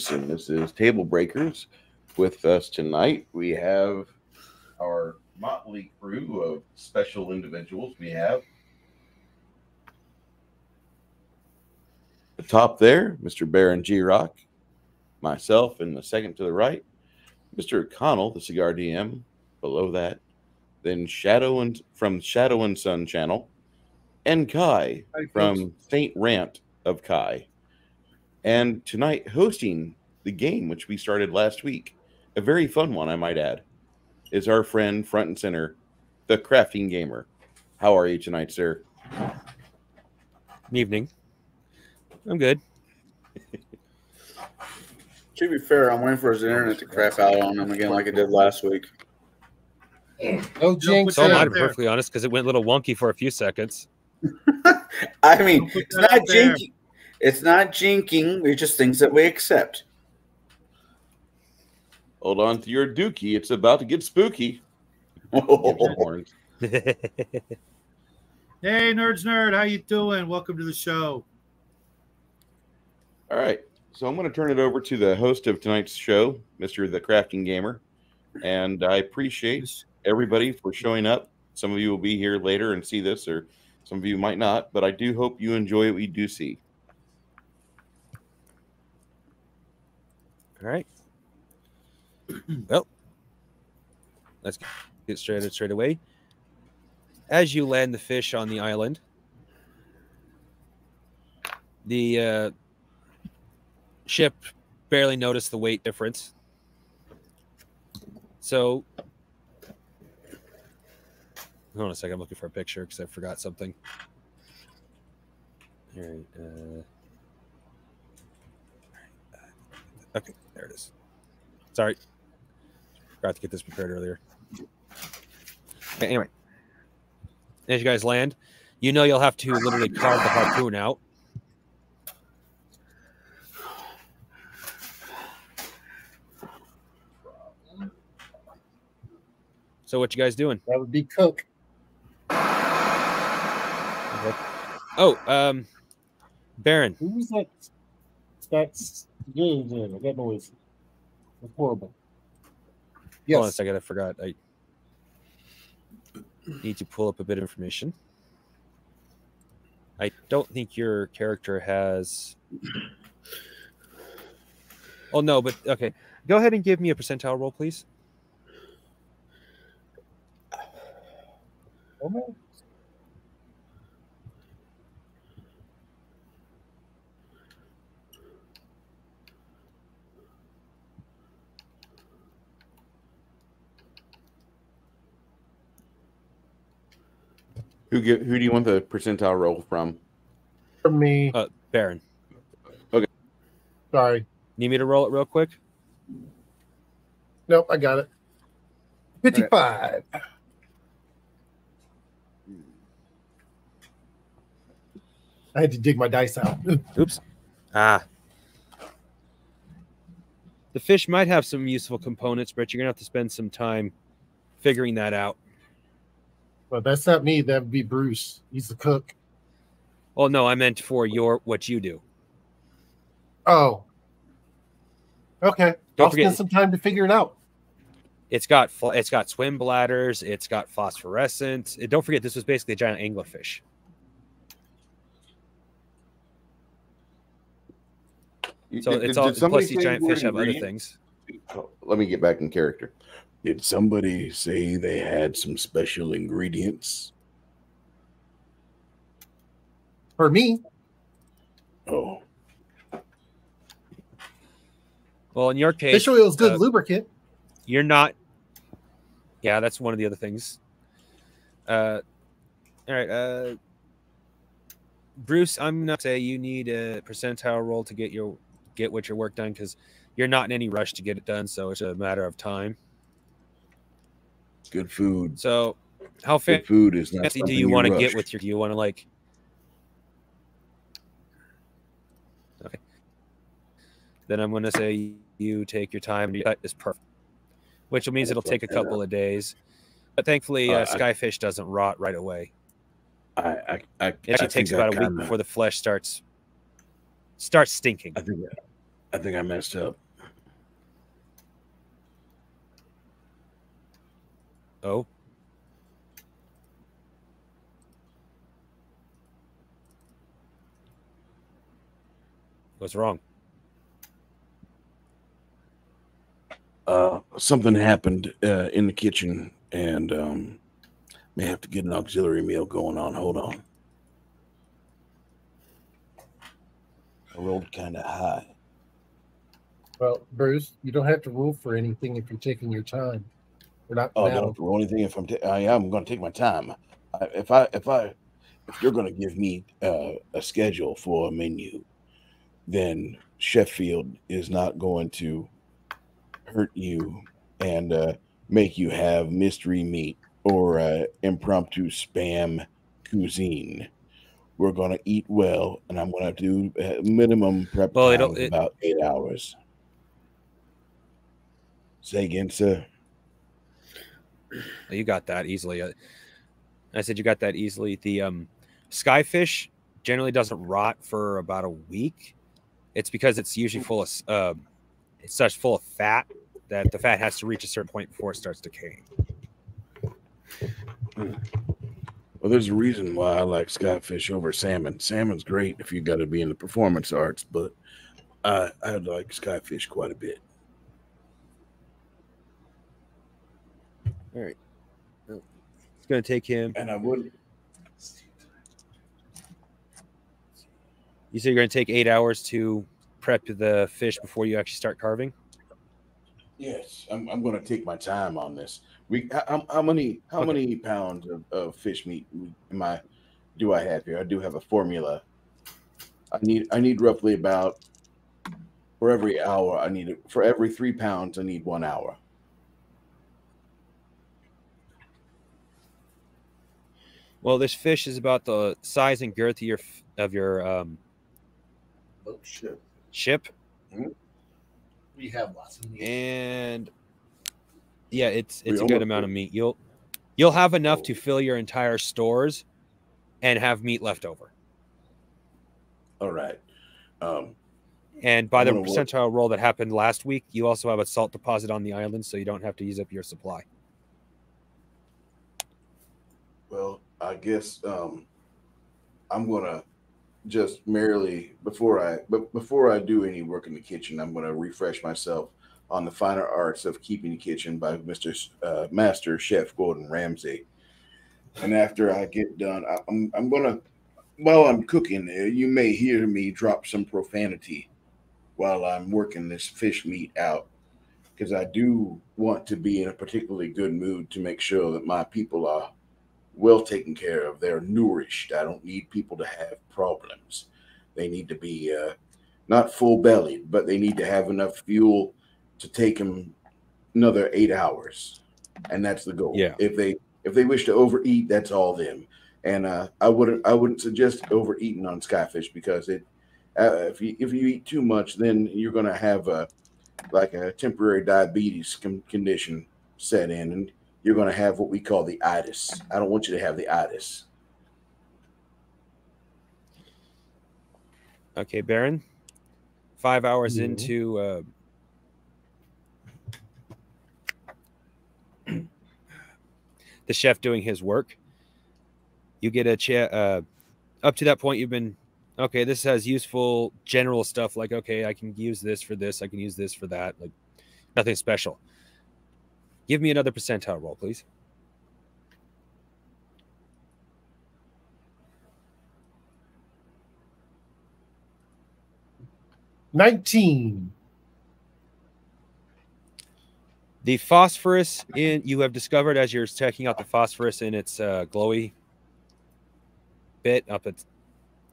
Hello, my name is Bruce, and this is Table Breakers. With us tonight, we have our motley crew of special individuals. We have the top there, Mr. Baron G Rock, myself, and the second to the right, Mr. Connell, the cigar DM. Below that, then Shadow and from Shadow and Son channel, and Kai from. Saint Rant of Kai. And tonight, hosting the game, which we started last week, a very fun one, I might add, is our friend front and center, the Crafting Gamer. How are you tonight, sir? Evening. I'm good. To be fair, I'm waiting for his internet to crap out on him again, like it did last week. No jinx. So am it I, out to be there. perfectly honest, because it went a little wonky for a few seconds. I mean, it's not out there. jinking. It's not jinking. It's just things that we accept. Hold on to your dookie. It's about to get spooky. Give. Hey, nerds, nerd, how you doing? Welcome to the show. All right. So I'm going to turn it over to the host of tonight's show, Mr. The Crafting Gamer. And I appreciate everybody for showing up. Some of you will be here later and see this, or some of you might not, but I do hope you enjoy what you do see. All right. Well, let's get straight straight away. As you land the fish on the island, the uh, ship barely noticed the weight difference. So, hold on a second. I'm looking for a picture because I forgot something. All right. Uh, Okay, there it is. Sorry. Forgot to get this prepared earlier. Okay, anyway. As you guys land, you know you'll have to literally carve the harpoon out. So what you guys doing? That would be Cook. Oh, um Baron, Who was that? That's yeah, yeah, that noise. That's horrible. Hold on a Yes. second, I forgot. I need to pull up a bit of information. I don't think your character has. Oh no, but okay. Go ahead and give me a percentile roll, please. Oh Who get, who do you want the percentile roll from? For me. Uh, Baron, Okay. Sorry. need me to roll it real quick? Nope, I got it. 55. I had to dig my dice out. Oops. Ah. The fish might have some useful components, but you're gonna have to spend some time figuring that out. But that's not me. That would be Bruce. He's the cook. Oh no, I meant for your what you do. Oh. Okay. Don't I'll forget- spend some time to figure it out. It's got it's got swim bladders. It's got phosphorescence. And don't forget, this was basically a giant anglerfish. So Did- it's all somebody plus these giant fish have other things. Oh, let me get back in character. Did somebody say they had some special ingredients? For me, Oh, Well, in your case, fish oil is good uh, lubricant. you're not. Yeah, that's one of the other things. Uh, all right, uh, Bruce, I'm not say you need a percentile roll to get your get what your work done because you're not in any rush to get it done, so it's a matter of time. Good food. So, how fa- food is not. fancy do something you want to get with your? Do you want to like? Okay. Then I'm going to say you take your time. Cut is perfect, which means it'll take a couple of days. But thankfully, uh, Uh, skyfish doesn't rot right away. I, I, I, It actually I takes about a week kinda- before the flesh starts starts stinking. I think I think I messed up. Oh. What's wrong? Uh, something happened uh, in the kitchen, and um, may have to get an auxiliary meal going on. Hold on. I rolled kind of high. Well, Bruce, you don't have to rule for anything if you're taking your time. We're not Oh, I now. don't have to roll anything if I'm. Ta- I am going to take my time. I, if I if I if you're going to give me uh, a schedule for a menu, then Sheffield is not going to hurt you and uh, make you have mystery meat or uh, impromptu spam cuisine. We're going to eat well, and I'm going to do uh, minimum prep Well, time it'll- it- about eight hours. Say again, sir. You got that easily. Uh, I said you got that easily. The um, skyfish generally doesn't rot for about a week. It's because it's usually full of uh, it's such full of fat that the fat has to reach a certain point before it starts decaying. Well, there's a reason why I like skyfish over salmon. Salmon's great if you got to be in the performance arts, but I I like skyfish quite a bit. All right. It's going to take him. And I would. You said you're going to take eight hours to prep the fish before you actually start carving. Yes, I'm, I'm going to take my time on this. We how, how many how Okay. many pounds of, of fish meat am I do I have here? I do have a formula. I need I need roughly about for every hour I need for every three pounds I need one hour. Well, this fish is about the size and girth of your of your um, Oh shit! ship, We have lots of meat. and yeah, it's We it's a good amount of meat. You'll you'll have enough to fill your entire stores, and have meat left over. All right. Um, And by the I'm gonna work- percentile roll that happened last week, you also have a salt deposit on the island, so you don't have to use up your supply. Well, I guess um, I'm gonna just merely before I but before I do any work in the kitchen, I'm gonna refresh myself on the finer arts of keeping the kitchen by Mister uh, Master Chef Gordon Ramsay. And after I get done, I, I'm I'm gonna while I'm cooking there, you may hear me drop some profanity while I'm working this fish meat out because I do want to be in a particularly good mood to make sure that my people are well taken care of. They're nourished. I don't need people to have problems. They need to be uh, not full bellied, but they need to have enough fuel to take them another eight hours, and that's the goal. Yeah. If they if they wish to overeat, that's all them. And uh, I wouldn't I wouldn't suggest overeating on skyfish because it uh, if you if you eat too much, then you're going to have a like a temporary diabetes con- condition set in, and you're going to have what we call the itis. I don't want you to have the itis. Okay, Baron. Five hours Yeah. into uh, the chef doing his work, you get a cha- uh, up to that point. You've been okay. This has useful general stuff like okay, I can use this for this. I can use this for that. Like nothing special. Give me another percentile roll, please. Nineteen. The phosphorus in you have discovered as you're checking out the phosphorus in its uh, glowy bit up its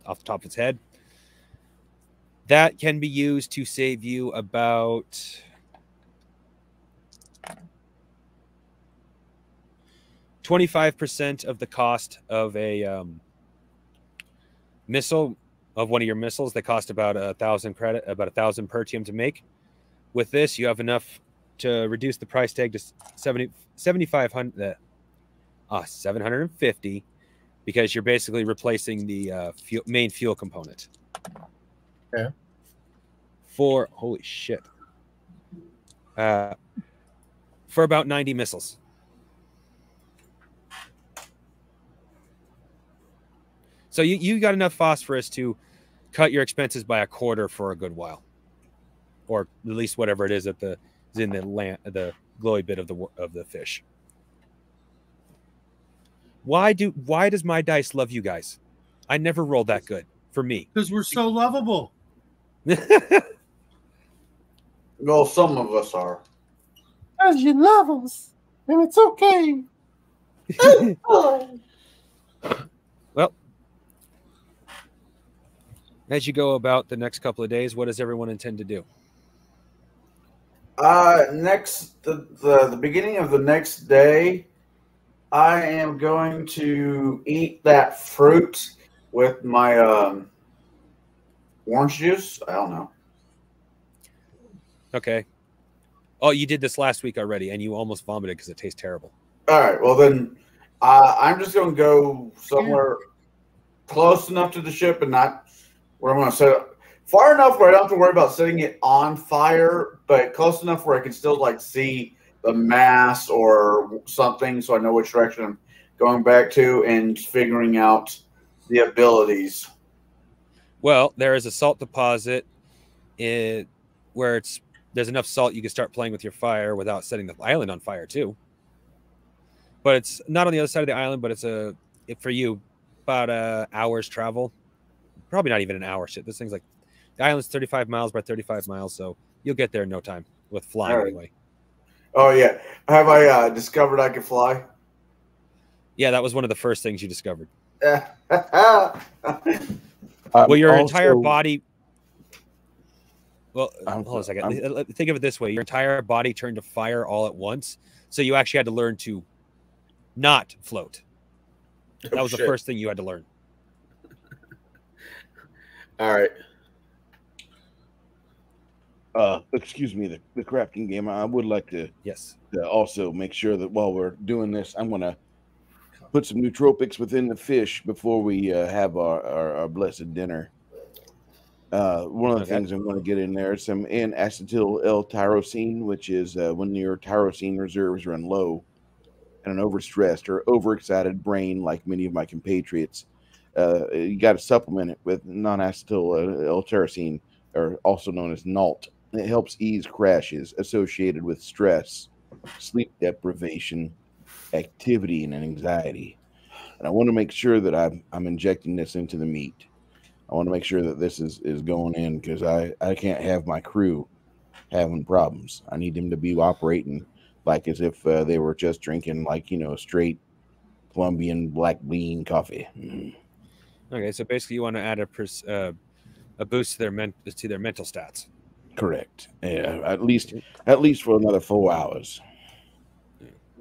off the top of its head. That can be used to save you about twenty-five percent of the cost of a um, missile of one of your missiles. They cost about a thousand credit, about a thousand pertium to make. With this, you have enough to reduce the price tag to 70 7500 uh, uh 750 because you're basically replacing the uh, fuel, main fuel component Yeah. for holy shit. Uh, for about 90 missiles. So you, you got enough phosphorus to cut your expenses by a quarter for a good while, or at least whatever it is that the is in the land the glowy bit of the of the fish. Why do why does my dice love you guys? I never rolled that good for me. Because we're so lovable. Well, some of us are. Because you love us, and it's okay. As you go about the next couple of days, what does everyone intend to do? Uh, next the, the the beginning of the next day, I am going to eat that fruit with my um orange juice. I don't know. Okay. Oh, you did this last week already, and you almost vomited because it tastes terrible. All right. Well, then uh, I'm just going to go somewhere close enough to the ship and not where I'm going to set it far enough where I don't have to worry about setting it on fire, but close enough where I can still like see the mass or something, so I know which direction I'm going back to and figuring out the abilities. Well, there is a salt deposit in, where it's there's enough salt you can start playing with your fire without setting the island on fire too. But it's not on the other side of the island, but it's a it, for you about a hour's travel. Probably not even an hour. Shit, this thing's like the island's 35 miles by 35 miles, so you'll get there in no time with flying right. anyway. Oh yeah, have I uh, discovered I can fly? Yeah, that was one of the first things you discovered. oh, well, your I'm entire body. Well, I'm hold on a so- 2nd Think of it this way: your entire body turned to fire all at once, so you actually had to learn to not float. That was the first thing you had to learn. All right. Uh, excuse me, the, the crafting game. I would like to, Yes. to also make sure that while we're doing this, I'm going to put some nootropics within the fish before we uh, have our, our, our blessed dinner. Uh, one of the Okay. things I'm going to get in there is some N-acetyl L-tyrosine, which is uh, when your tyrosine reserves run low and an overstressed or overexcited brain, like many of my compatriots. Uh, you got to supplement it with non-acetyl uh, L-tyrosine, or also known as NALT. It helps ease crashes associated with stress, sleep deprivation, activity, and anxiety. And I want to make sure that I'm, I'm injecting this into the meat. I want to make sure that this is, is going in because I, I can't have my crew having problems. I need them to be operating like as if uh, they were just drinking like, you know, straight Colombian black bean coffee. Mm. Okay, so basically, you want to add a pers- uh, a boost to their men- to their mental stats. Correct. Yeah, at least at least for another four hours.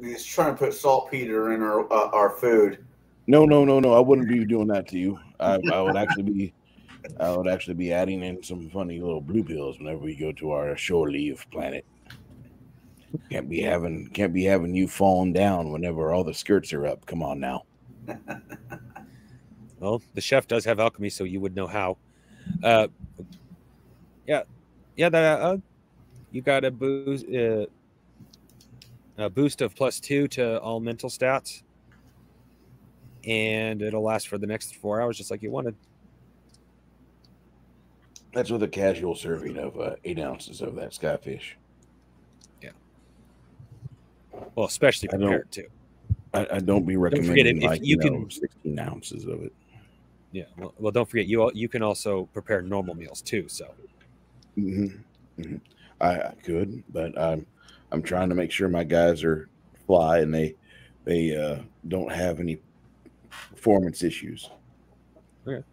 He's trying to put saltpeter in our uh, our food. No, no, no, no. I wouldn't be doing that to you. I, I would actually be, I would actually be adding in some funny little blue pills whenever we go to our shore leave planet. Can't be having, can't be having you falling down whenever all the skirts are up. Come on now. Well, the chef does have alchemy, so you would know how. Uh, yeah, yeah. That uh, you got a boost, uh, a boost of plus two to all mental stats, and it'll last for the next four hours, just like you wanted. That's with a casual serving of uh, eight ounces of that skyfish. Yeah. Well, especially I don't- prepared too. I, I don't be forget recommending if- if like you you, know, can- sixteen ounces of it. Yeah. Well, well, don't forget you. al- You can also prepare normal meals too. So hmm hmm I, I could, but I'm I'm trying to make sure my guys are fly and they they uh, don't have any performance issues. Okay.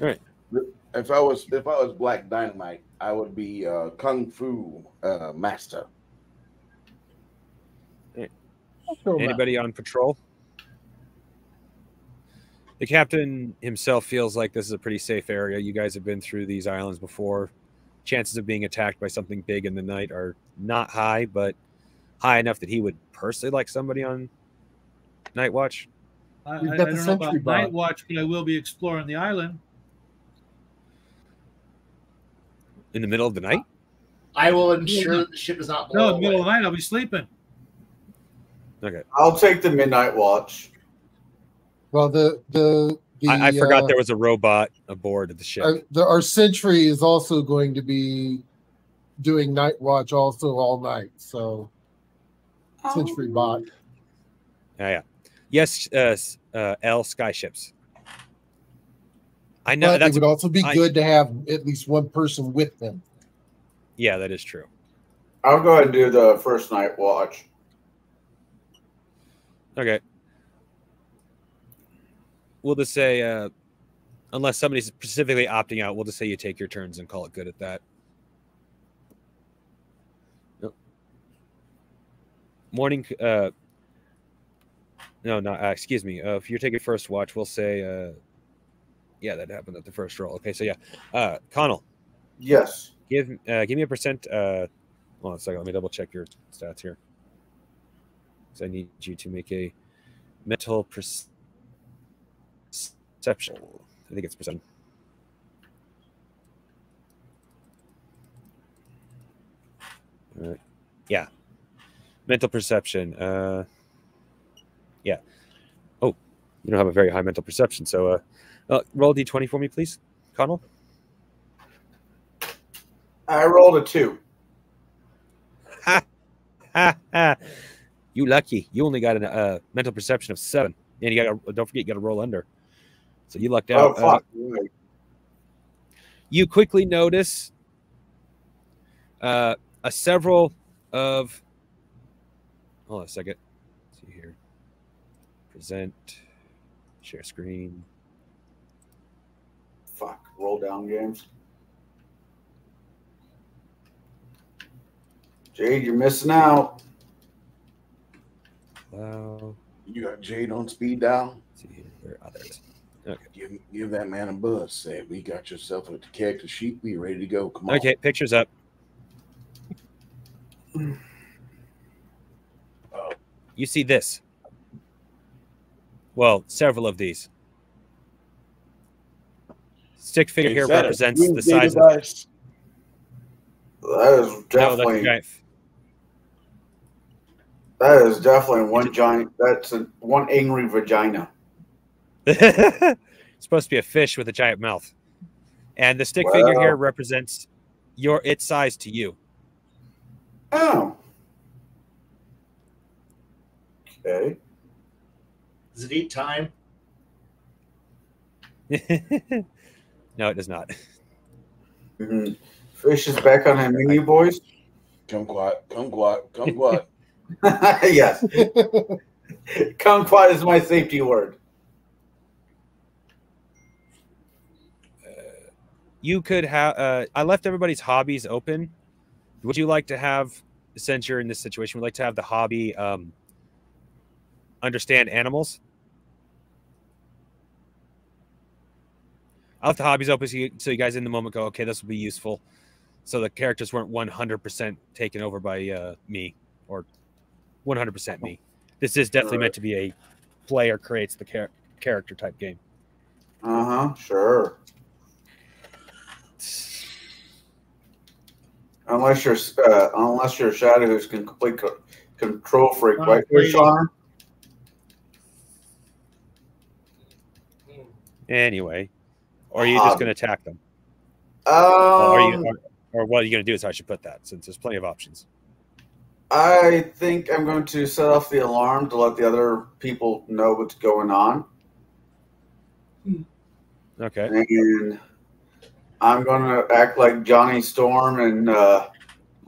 All right. If I was if I was Black Dynamite, I would be uh, Kung Fu uh, master. Anybody on patrol? The captain himself feels like this is a pretty safe area. You guys have been through these islands before. Chances of being attacked by something big in the night are not high, but high enough that he would personally like somebody on night watch. I, We've I, I got don't know about sentry night watch, but I will be exploring the island. In the middle of the night? I will ensure that the ship is not No, in the middle of the night, I'll be sleeping. Okay. I'll take the midnight watch. Well, the the, the I, I forgot uh, there was a robot aboard the ship. uh, the, our sentry is also going to be doing night watch also all night. So sentry bot. yeah, yeah. Yes, uh, s- uh, L skyships. I know But it that's would also be I- good to have at least one person with them. yeah, that is true. I'll go ahead and do the first night watch. Okay. We'll just say, uh, unless somebody's specifically opting out, we'll just say you take your turns and call it good at that. Yep. Morning. Uh, no, not. Uh, excuse me. Uh, if you're taking first watch, we'll say, uh, yeah, that happened at the first roll. Okay, so yeah, uh, Connell, Yes. give uh, give me a percent. Uh, hold on a second. Let me double check your stats here. So I need you to make a mental perception. I think it's percent. All right. Yeah. Mental perception. Uh, yeah. Oh, you don't have a very high mental perception. So uh, uh, roll a d20 for me, please, Connell. I rolled a two. Ha ha! You lucky. You only got a uh, mental perception of seven, and you got don't forget you got to roll under. So you lucked Oh, out. Uh, fuck. Right. you quickly notice uh, a several of. Hold on a second. Let's see here. Present. Share screen. Fuck. Roll down games. Jaide, you're missing out. Allow. You got Jaide on speed dial. Let's see here. Where are others? Give, give that man a buzz. Say, we got yourself a detective sheep. We ready to go. Come on. Okay, pictures up. Oh. You see this. Well, several of these. Stick figure here Is that a represents the doomsday size of device? That is no, that's definitely a giant. That is definitely one giant. That's a, one angry vagina. it's supposed to be a fish with a giant mouth. And the stick figure here represents your its size to you. Oh. Okay. Does it eat time? no, it does not. Mhm. Fish is back on the menu, boys. Come quiet. Come quiet. Come quiet. yes. Kumquat is my safety word. You could have. Uh, I left everybody's hobbies open. Would you like to have, since you're in this situation, would like to have the hobby um, understand animals? I left the hobbies open so you, so you guys in the moment go, okay, this will be useful. So the characters weren't 100% taken over by uh, me or 100% me. This is definitely meant to be a player creates the char- character type game. Uh huh. Sure. Unless you're uh, unless you're Shadow, who's can complete co- control freak, right? great. Sean? Anyway, or are you just Hobby. going to attack them? Um, or, are you, or, or what are you going to do is how I should put that since there's plenty of options. I think I'm going to set off the alarm to let the other people know what's going on, Okay. and I'm going to act like Johnny Storm and uh,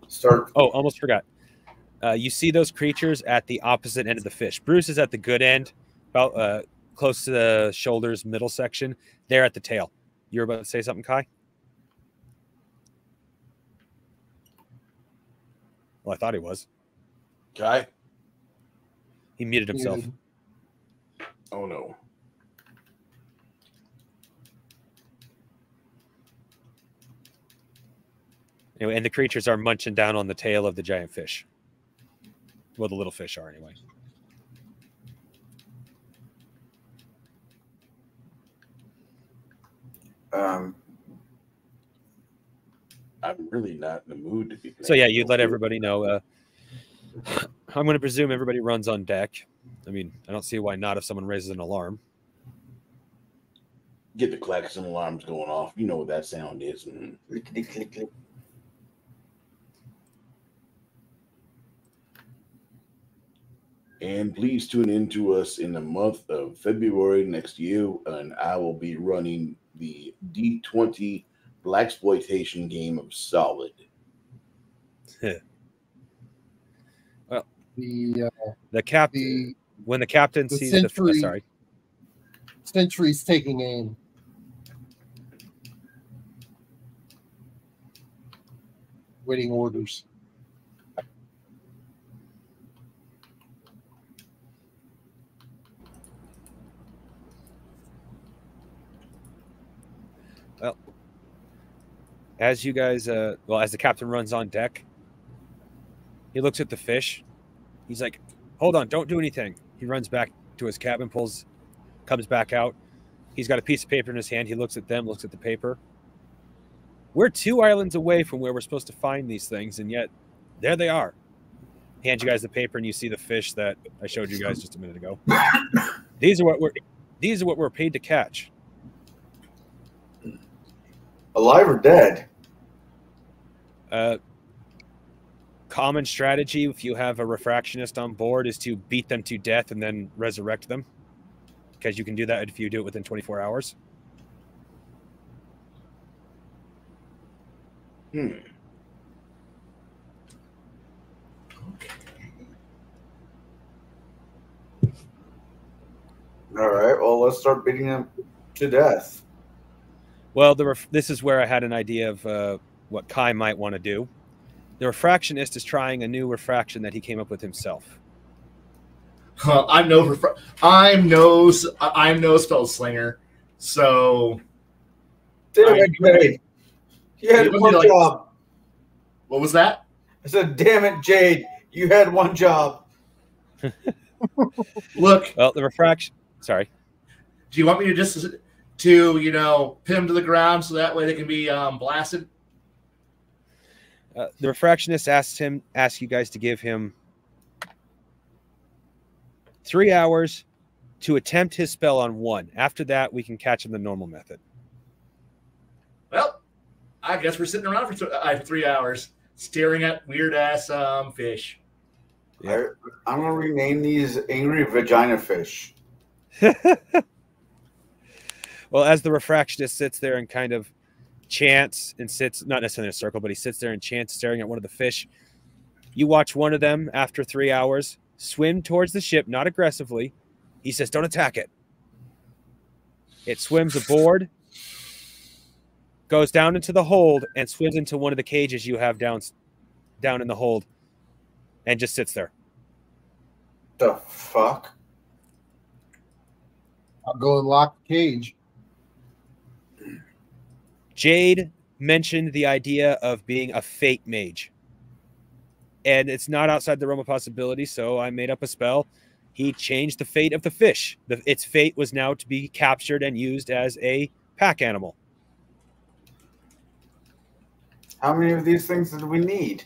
start. Oh, almost forgot. Uh, you see those creatures at the opposite end of the fish. Bruce is at the good end, about uh, close to the shoulders, middle section. They're at the tail. You're about to say something, Kai? Well, I thought he was. Guy. He muted himself. Oh no. Anyway, and the creatures are munching down on the tail of the giant fish. Well, the little fish are anyway. Um, I'm really not in the mood to be. So yeah, you'd let everybody know. Uh, I'm going to presume everybody runs on deck. I mean, I don't see why not if someone raises an alarm. get the klaxon alarms going off. You know what that sound is. Mm. clickety click click. And please tune in to us in the month of February next year, and I will be running the D20 Blaxploitation game of Solid. Well, the uh, The cap the when the captain the sees the century- uh, sorry, sentry's taking aim. Waiting orders. As you guys uh well as the captain runs on deck he looks at the fish. He's like hold on don't do anything. He runs back to his cabin pulls comes back out. He's got a piece of paper in his hand. He looks at them looks at the paper. We're two islands away from where we're supposed to find these things and yet there they are. Hand you guys the paper and you see the fish that i showed you guys just a minute ago. These are what we're these are what we're paid to catch. Alive or dead? Uh, common strategy if you have a refractionist on board is to beat them to death and then resurrect them because you can do that if you do it within 24 hours. Hmm. All right. Well, let's start beating them to death. Well, the ref- this is where I had an idea of uh, what Kai might want to do. The refractionist is trying a new refraction that he came up with himself. Huh, I'm no refra- I'm no s- I- I'm no spell slinger. So Damn it, Jaide. You had It would be one like- job. what was that? I said, damn it, Jaide. You had one job. Look, Well, the refraction. Sorry. do you want me to just to you know pin them to the ground so that way they can be um, blasted? Uh, the refractionist asks him, asks you guys to give him three hours to attempt his spell on one. After that, we can catch him the normal method. Well, I guess we're sitting around for, th- uh, three hours staring at weird ass um, fish. Yeah. I, I'm going to rename these angry vagina fish. Well, as the refractionist sits there and kind of chants and sits, not necessarily in a circle, but he sits there and chants, staring at one of the fish. You watch one of them after three hours swim towards the ship, not aggressively. He says, Don't attack it. It swims aboard, goes down into the hold, and swims into one of the cages you have down, down in the hold, and just sits there. The fuck? I'll go and lock the cage. Jaide mentioned the idea of being a fate mage. And it's not outside the realm of possibility, so I made up a spell. He changed the fate of the fish. The, its fate was now to be captured and used as a pack animal. How many of these things do we need?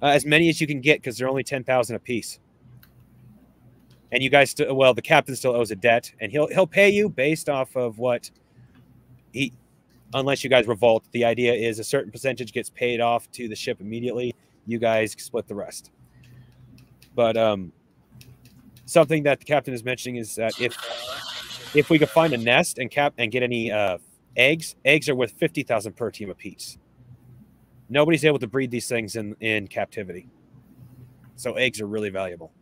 Uh, as many as you can get because they're only 10,000 apiece. And you guys still, well, the captain still owes a debt and he'll, he'll pay you based off of what he, unless you guys revolt. The idea is a certain percentage gets paid off to the ship immediately. You guys split the rest. But um, something that the captain is mentioning is that if if we could find a nest and cap and get any uh, eggs, eggs are worth fifty thousand pertium apiece. Nobody's able to breed these things in in captivity, so eggs are really valuable.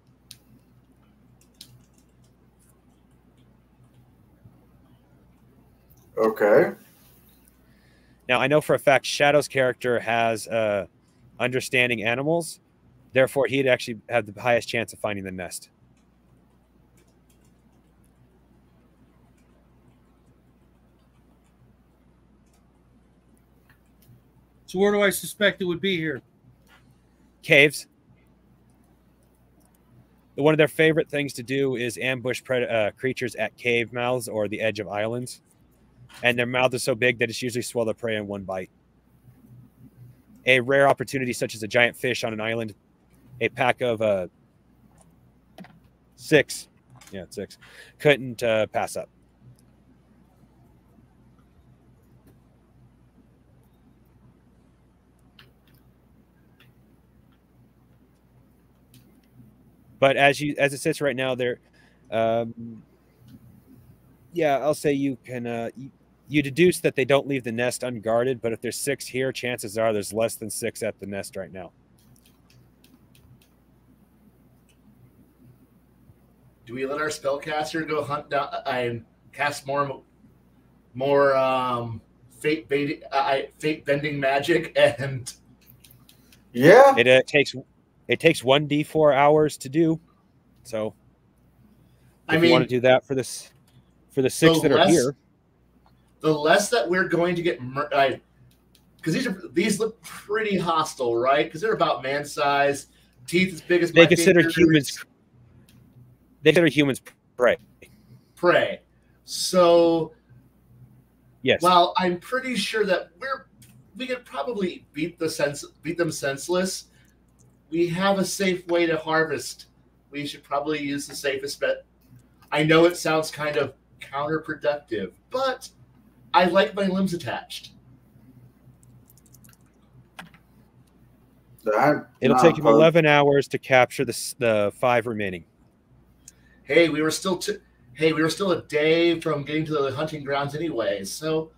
Okay. Now I know for a fact Shadow's character has uh, understanding animals, therefore he'd actually have the highest chance of finding the nest. So where do I suspect it would be here? caves. One of their favorite things to do is ambush pred- uh, creatures at cave mouths or the edge of islands. And their mouth is so big that it's usually swallow prey in one bite. A rare opportunity, such as a giant fish on an island, a pack of uh, six, yeah, six, couldn't uh, pass up. But as you as it sits right now, there, um, yeah, I'll say you can uh, you deduce that they don't leave the nest unguarded. But if there's six here, chances are there's less than six at the nest right now. Do we let our spellcaster go hunt down and cast more, more um, fate baiting, uh, fate bending magic and Yeah. It uh, takes it takes one d4 hours to do. So I if you want to do that for this for the six the that are less- here, the less that we're going to get, because these are these look pretty hostile, right? Because they're about man size, teeth as big as they consider fingers, humans they consider humans prey. prey. So Yes. Well, I'm pretty sure that we're we could probably beat the sense beat them senseless. We have a safe way to harvest. We should probably use the safest bet. I know it sounds kind of counterproductive, but I like my limbs attached. That- It'll nah, take him uh, 11 hours to capture the the five remaining. Hey, we were still t- hey, we were still a day from getting to the hunting grounds anyway, so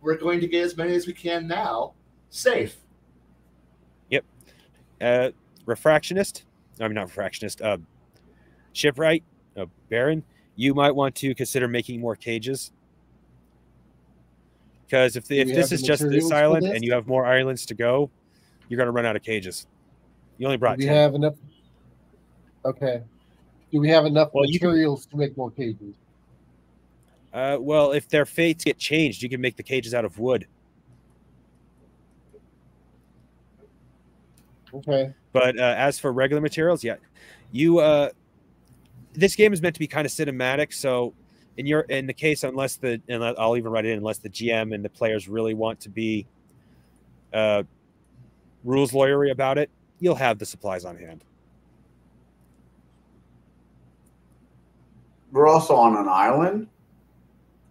we're going to get as many as we can now, safe. Yep. Uh, refractionist, I mean not refractionist. Uh, shipwright, uh, Baron, you might want to consider making more cages. Because if, Do if this is just this island this? and you have more islands to go, you're going to run out of cages. You only Do brought we 10. have enough? Okay. Do we have enough Well, you can- materials to make more cages? Uh, well, if their fates get changed, you can make the cages out of wood. Okay. But uh, as for regular materials, yeah, you. Uh, this game is meant to be kind of cinematic, so in your in the case, unless the and I'll even write it in, unless the GM and the players really want to be uh, rules lawyery about it, you'll have the supplies on hand. We're also on an island.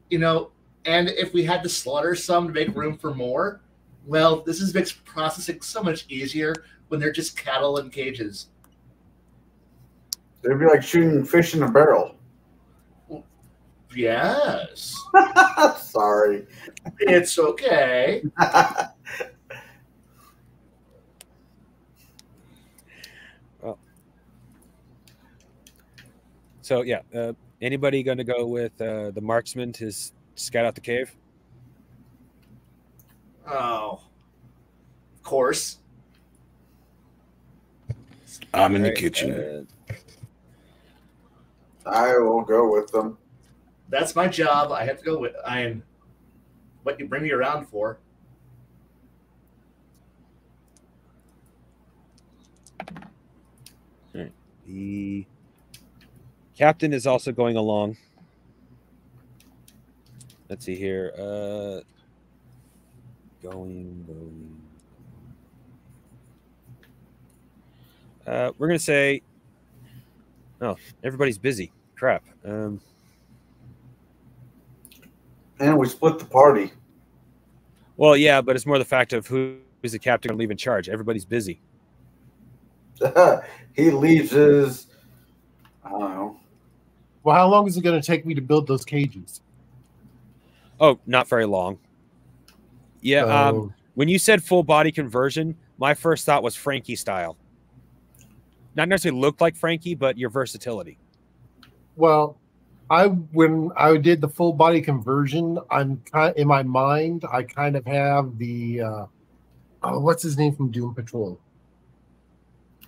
you know, and if we had to slaughter some to make room for more, well, this is makes processing so much easier when they're just cattle in cages. It'd be like shooting fish in a barrel. Yes, Sorry. it's okay. well, So yeah, uh, anybody going to go with uh, the marksman to scout out the cave? Oh, of course. I'm in the Right, kitchen. uh, I will go with them. That's my job. I have to go with. I am what you bring me around for. The captain is also going along. Let's see here. Uh, going, going. Uh, we're gonna say, oh, everybody's busy. Crap. Um, And we split the party. well, yeah, but it's more the fact of who is the captain going to leave in charge. Everybody's busy. he leaves his. I don't know. Well, how long is it going to take me to build those cages? Oh, not very long. Yeah. Um, Oh, when you said full body conversion, my first thought was Frankie style. Not necessarily looked like Frankie, but your versatility. well, I when I did the full body conversion, I'm kind in my mind. I kind of have the uh, oh, what's his name from Doom Patrol?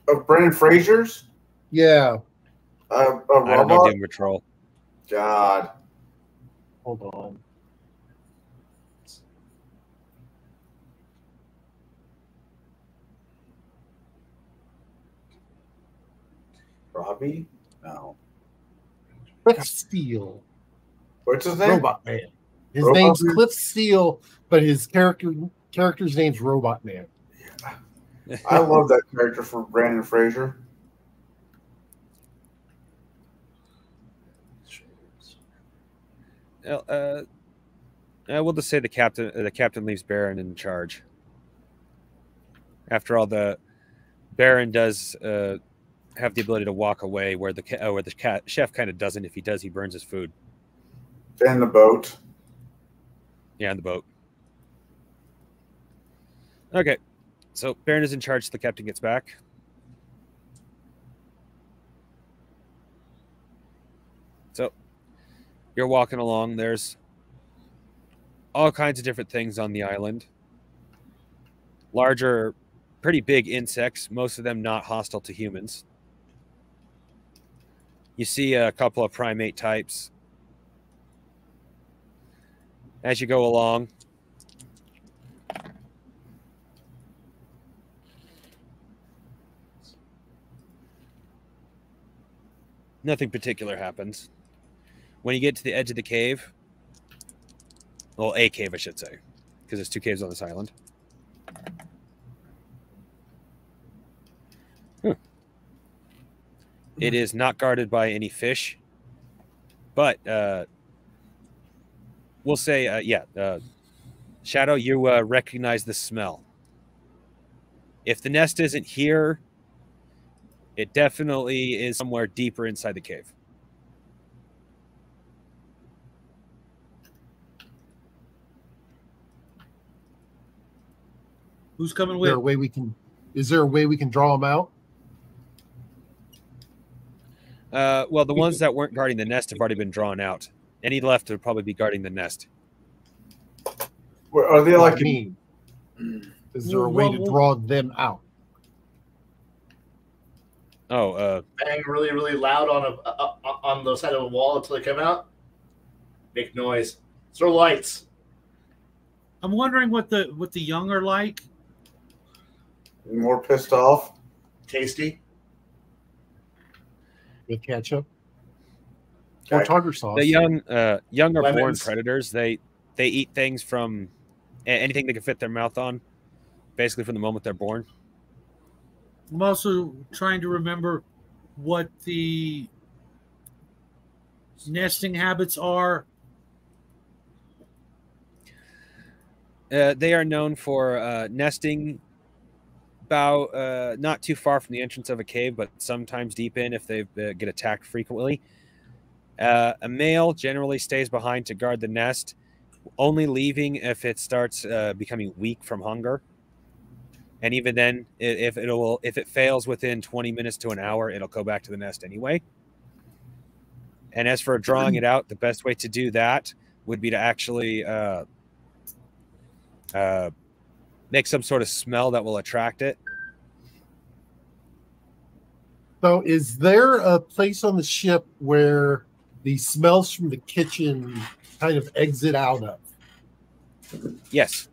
Of Brendan Fraser's? Yeah, Uh, a I don't know robot? Doom Patrol. God. hold on. Robbie? No. Rick Steel, What's his name? Robot Man. His Robot name's Man? Cliff Steele, but his character character's name's Robot Man. I love that character for Brendan Fraser. Well, uh, uh, we'll just say the captain. uh, The captain leaves Baron in charge. After all, the Baron does uh, have the ability to walk away, where the uh, where the cat, chef kind of doesn't. If he does, he burns his food. And the boat. Yeah, on the boat. Okay, so Baron is in charge. So the captain gets back. So you're walking along. There's all kinds of different things on the island. Larger, pretty big insects. Most of them not hostile to humans. You see a couple of primate types as you go along. Nothing particular happens. When you get to the edge of the cave, well, a cave, I should say, because there's two caves on this island. It is not guarded by any fish, but uh, we'll say, uh, yeah, uh, Shadow, you uh, recognize the smell. If the nest isn't here, it definitely is somewhere deeper inside the cave. Who's coming Is with? there a way we can? Is there a way we can draw them out? Uh, well, the ones that weren't guarding the nest have already been drawn out. Any left would probably be guarding the nest. Where- Are they What like I mean, is there a way to draw them out? Oh, uh, Bang really, really loud on a on the side of a wall until they come out. Make noise. Throw lights. I'm wondering what the what the young are like. more pissed off? Tasty. With ketchup or Okay. tartar sauce? the young, uh, young are born predators. They they eat things from anything they can fit their mouth on, basically from the moment they're born. I'm also trying to remember what the nesting habits are. Uh, they are known for uh, nesting about uh, not too far from the entrance of a cave, but sometimes deep in if they uh, get attacked frequently. Uh, a male generally stays behind to guard the nest, only leaving if it starts uh, becoming weak from hunger. And even then, if it will, if it fails within 20 minutes to an hour, it'll go back to the nest anyway. And as for drawing it out, the best way to do that would be to actually uh, uh, make some sort of smell that will attract it. So, is there a place on the ship where the smells from the kitchen kind of exit out of? Yes,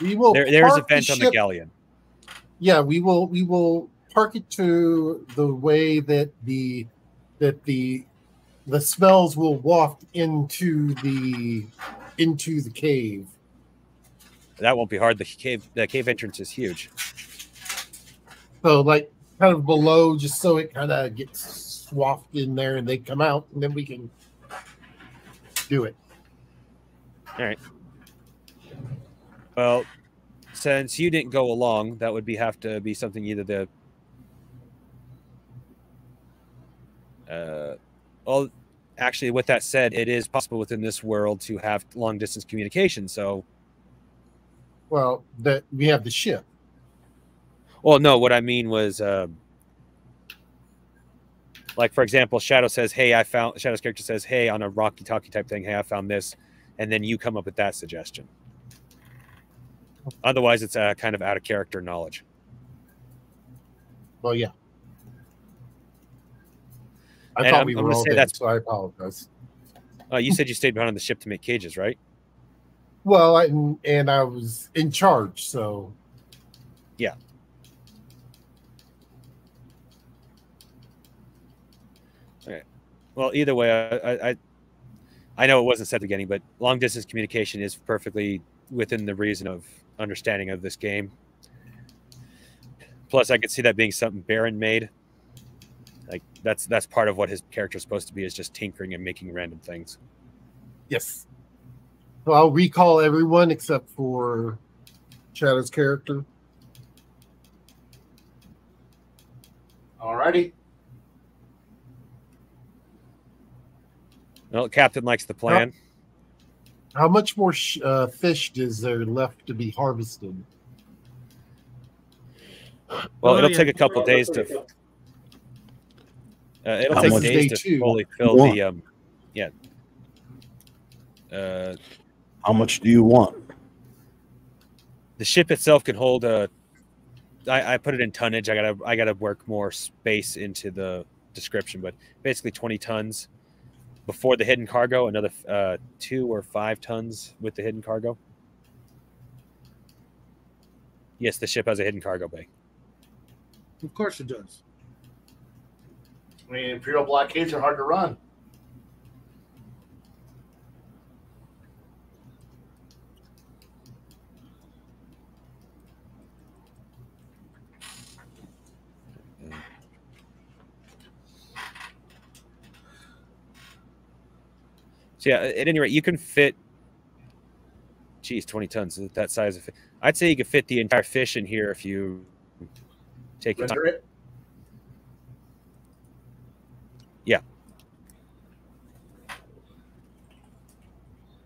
We will. there, there is a park the vent on the galleon. Yeah, we will. We will park it to the way that the that the the smells will waft into the into the cave. That won't be hard. The cave, the cave entrance is huge. So, like, kind of below, just so it kind of gets swathed in there, and they come out, and then we can do it. All right. Well, since you didn't go along, that would be have to be something either the. Uh, well, actually, with that said, it is possible within this world to have long distance communication. So, Well, that we have the ship. well, no, what I mean was, uh, like for example, Shadow says, "Hey, I found." Shadow's character says, "Hey," on a Rocky Talkie type thing. Hey, I found this, and then you come up with that suggestion. Otherwise, it's uh, kind of out of character knowledge. Well, yeah. I And thought I'm- we were all say dead, that's- so I apologize. Uh, you said you stayed behind on the ship to make cages, right? Well, I, and I was in charge, so yeah. Okay. Well, either way, I, I, I- I know it wasn't said at the beginning, but long distance communication is perfectly within the reason of understanding of this game. Plus, I could see that being something Baron made. Like that's that's part of what his character is supposed to be is just tinkering and making random things. Yes. So I'll recall everyone except for Shadow's character. Alrighty. Well, Captain likes the plan. How much more sh- uh, fish is there left to be harvested? Well, Oh, it'll yeah. take a couple days to. Uh, it'll How take days Day to two. fully fill One. the um, yeah. Uh, How much do you want? the ship itself can hold a. I, I put it in tonnage. I gotta I gotta work more space into the description, but basically twenty tons before the hidden cargo. Another uh, two or five tons with the hidden cargo. Yes, the ship has a hidden cargo bay. Of course it does. I mean, Imperial blockades are hard to run. So yeah, at any rate, you can fit. Geez, twenty tons. That size of. fi- I'd say you could fit the entire fish in here if you take your time. Render it.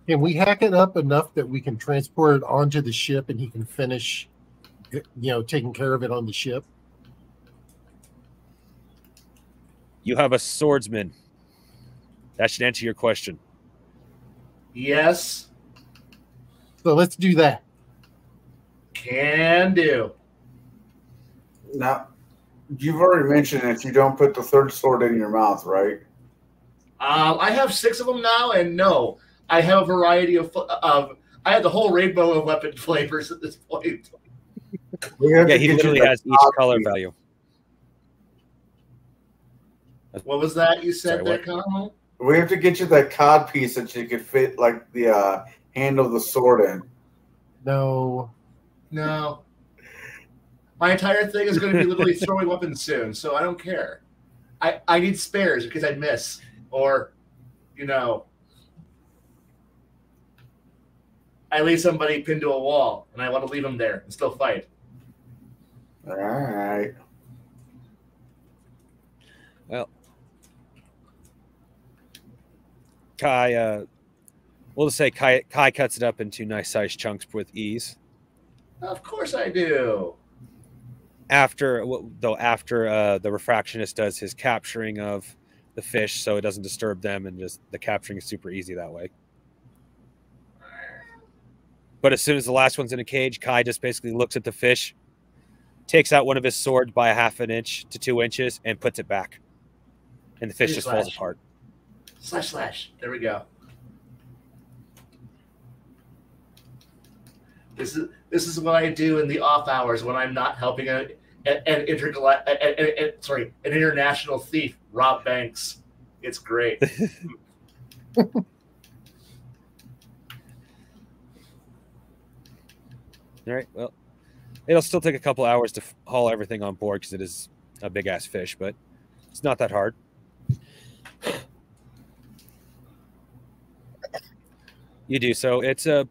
Can we hack it up enough that we can transport it onto the ship and he can finish, you know, taking care of it on the ship? You have a swordsman. That should answer your question. Yes, So let's do that. can do. Now, you've already mentioned if you don't put the third sword in your mouth, right? Um, I have six of them now, and no, I have a variety of of. I have the whole rainbow of weapon flavors at this point. Yeah, he get you literally has each color value. What was that you said Sorry, there, what? Connell? We have to get you that cod piece that you could fit like the uh, handle of the sword in. No. No. My entire thing is going to be literally throwing weapons soon, so I don't care. I, I need spares because I'd miss. Or, you know, I leave somebody pinned to a wall and I want to leave them there and still fight. All right. Kai, uh, we'll just say Kai, Kai cuts it up into nice sized chunks with ease. Of course I do. After, though, after uh, the refractionist does his capturing of the fish, so it doesn't disturb them, and just the capturing is super easy that way. But as soon as the last one's in a cage, Kai just basically looks at the fish, takes out one of his swords by a half an inch to two inches, and puts it back. And the fish just falls apart. Slash slash. There we go. This is this is what I do in the off hours when I'm not helping a, an, an intergala- a- a- a- sorry an international thief rob banks. It's great. All right. Well, it'll still take a couple hours to haul everything on board because it is a big ass fish, but it's not that hard. You do so. It's a,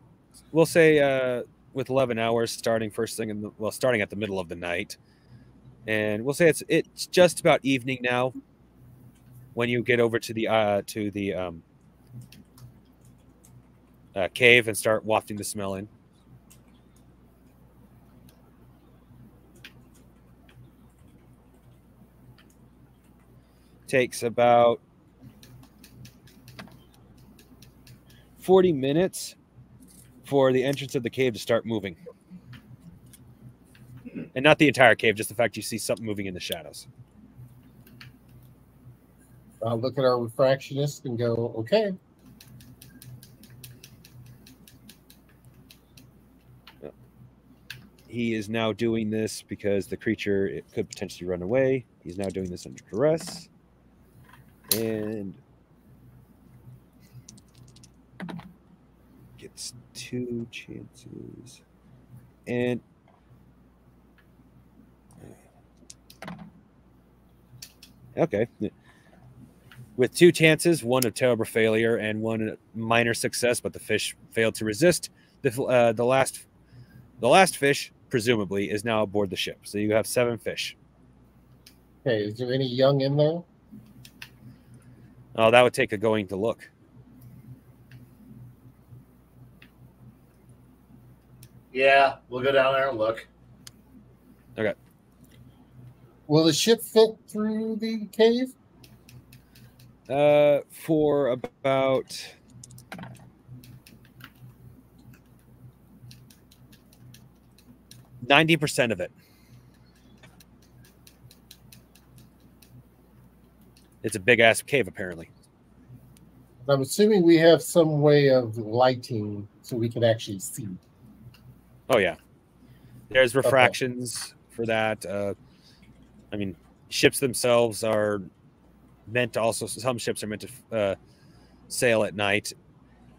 we'll say, uh, with 11 hours starting first thing in the, well, starting at the middle of the night, and we'll say it's it's just about evening now. When you get over to the uh to the um uh, cave and start wafting the smell in. takes about 40 minutes for the entrance of the cave to start moving. And not the entire cave, just the fact you see something moving in the shadows. I'll look at our refractionist and go, okay. He is now doing this because the creature it could potentially run away. He's now doing this under duress. And It's two chances. And okay. With two chances, one of terrible failure and one minor success, but the fish failed to resist. The uh, the last the last fish presumably is now aboard the ship. So you have seven fish. Okay, is there any young in there? Oh, that would take a going to look. Yeah, we'll go down there and look. Okay. Will the ship fit through the cave? Uh, for about ninety percent of it. It's a big ass cave, apparently. I'm assuming we have some way of lighting so we can actually see. Oh yeah, there's refractions for that. Uh, I mean, ships themselves are meant to also. Some ships are meant to uh, sail at night,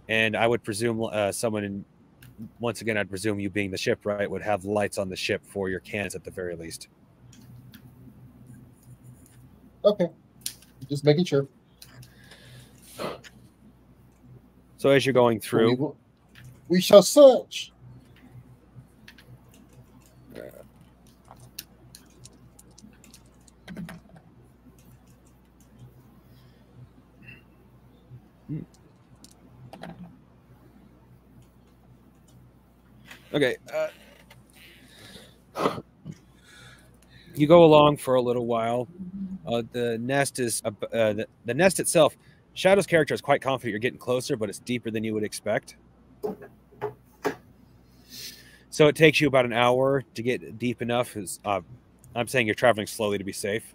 and I would presume uh, someone in. Once again, I'd presume you being the ship, right, would have lights on the ship for your cans at the very least. Okay, just making sure. So as you're going We, through, will- we shall search. Okay. Uh, you go along for a little while. Uh, the nest is uh, the, the nest itself. Shadow's character is quite confident you're getting closer, but it's deeper than you would expect. So it takes you about an hour to get deep enough. Is uh, I'm saying you're traveling slowly to be safe.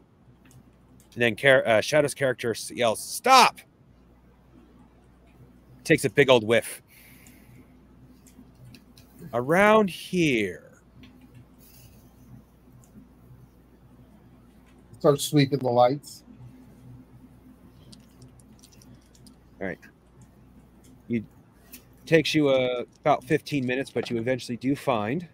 And then uh, Shadow's character yells, "Stop!" Takes a big old whiff. Around here. Start sweeping the lights. All right. You takes you uh, about 15 minutes, but you eventually do find.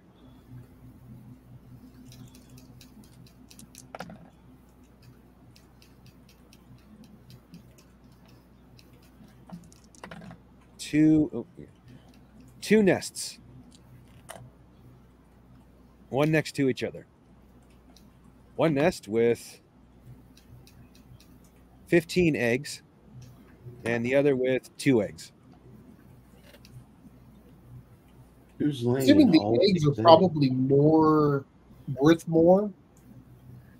Two, oh, two nests, one next to each other. One nest with 15 eggs, and the other with two eggs. Who's laying Assuming the all eggs are these probably more worth more.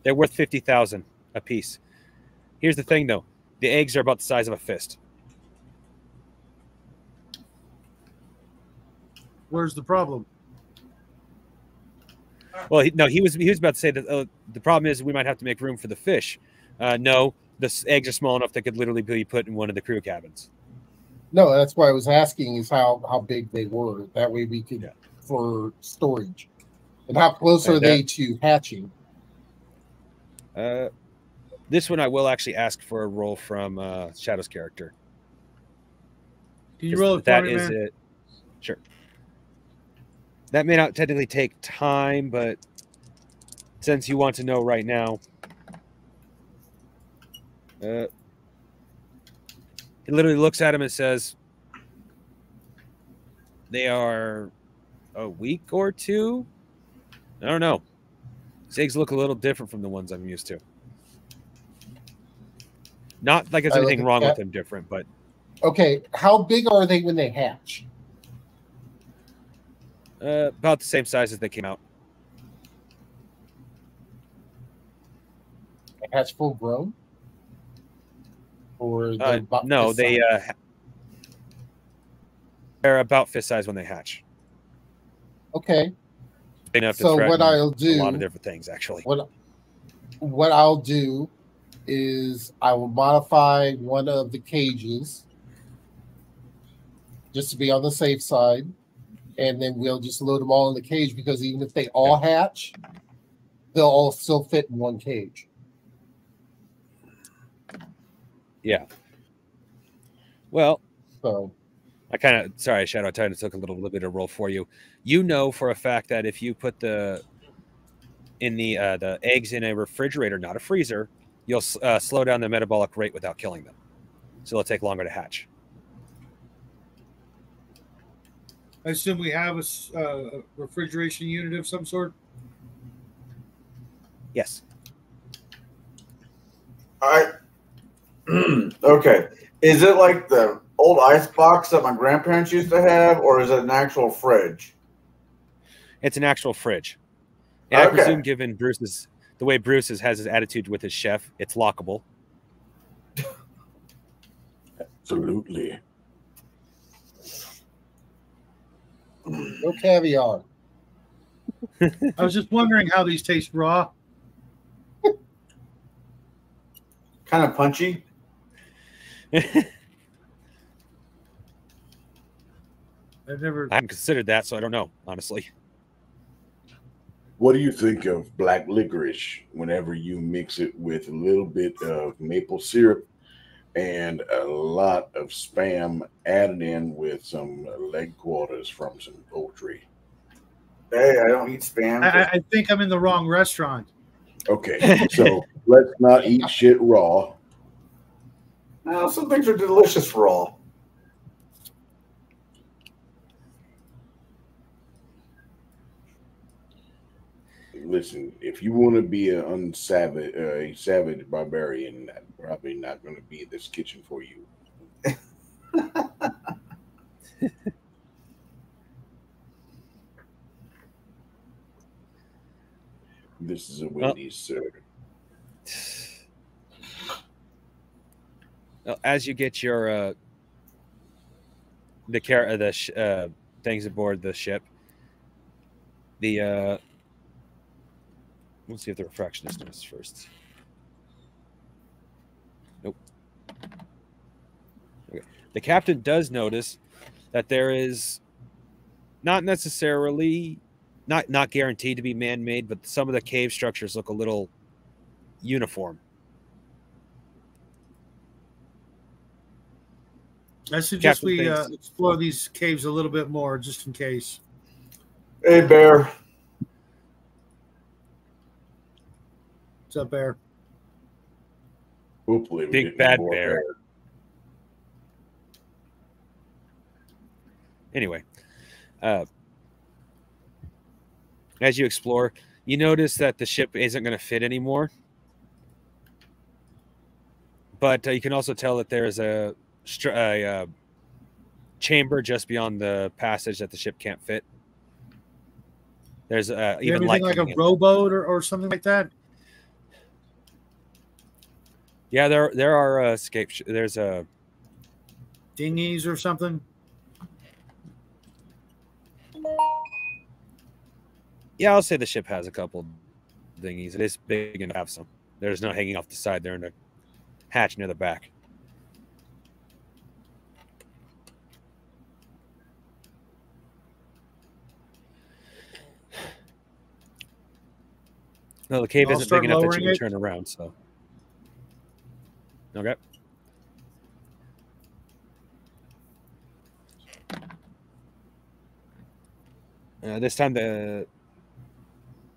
They're worth fifty thousand a piece. Here's the thing, though: the eggs are about the size of a fist. Where's the problem? Well, he, no, he was he was about to say that uh, the problem is we might have to make room for the fish. Uh, no, the eggs are small enough that could literally be put in one of the crew cabins. No, that's why I was asking is how how big they were. That way we could Yeah. for storage. And how close Right, are they to hatching? Uh, this one I will actually ask for a roll from uh, Shadow's character. Can you 'cause roll it that for me, is man? it. Sure. That may not technically take time, but since you want to know right now, uh, he literally looks at him and says, "They are a week or two. I don't know. Eggs look a little different from the ones I'm used to. Not like there's anything wrong with them different, but Okay, how big are they when they hatch? Uh, about the same size as they came out. They hatch full grown? Or Uh, no, they uh, they're about fist size when they hatch. okay. Big enough to So what I'll do a lot of different things, actually. what what I'll do is I will modify one of the cages just to be on the safe side, and then we'll just load them all in the cage because even if they all hatch, they'll all still fit in one cage. Yeah. Well, So I kind of sorry, Shadow. I kind of took a little, little bit of roll for you. You know for a fact that if you put the in the uh, the eggs in a refrigerator, not a freezer, you'll uh, slow down the metabolic rate without killing them. So it'll take longer to hatch. I assume we have a s- uh, a refrigeration unit of some sort. Yes. I okay. Is it like the old ice box that my grandparents used to have, or is it an actual fridge? It's an actual fridge. And I presume, given Bruce's the way Bruce is, has his attitude with his chef, it's lockable. Absolutely. No caviar. I was just wondering how these taste raw. Kind of punchy. I've never. I haven't considered that, so I don't know, honestly. What do you think of black licorice whenever you mix it with a little bit of maple syrup and a lot of spam added in with some leg quarters from some poultry? Hey, I don't eat spam. I, I- I think I'm in the wrong restaurant. Okay, so let's not eat shit raw. no, some things are delicious raw. Listen, if you want to be an unsavage, uh, a savage barbarian, that's probably not going to be in this kitchen for you. this is a Wendy's, sir. Well, as you get your uh, the car uh, the sh- uh, things aboard the ship, the uh, let's see if the refractionist notice first. Nope. Okay. The captain does notice that there is not necessarily not not guaranteed to be man-made, but some of the cave structures look a little uniform. I suggest Captain we uh, explore these caves a little bit more, just in case. Hey, Bear. What's up, Bear? Hopefully, we Big bad more bear. anyway uh, as you explore you notice that the ship isn't going to fit anymore but uh, you can also tell that there's a, str- a uh, chamber just beyond the passage that the ship can't fit there's uh, You have even like a in. rowboat or, or something like that? Yeah there there are uh, escape sh- there's a Dinghies or something? Yeah, I'll say the ship has a couple dinghies. It is big and have some. There's no hanging off the side. They're in a hatch near the back. No, the cave I'll isn't big enough that you can it. turn around. So, okay. Uh, this time the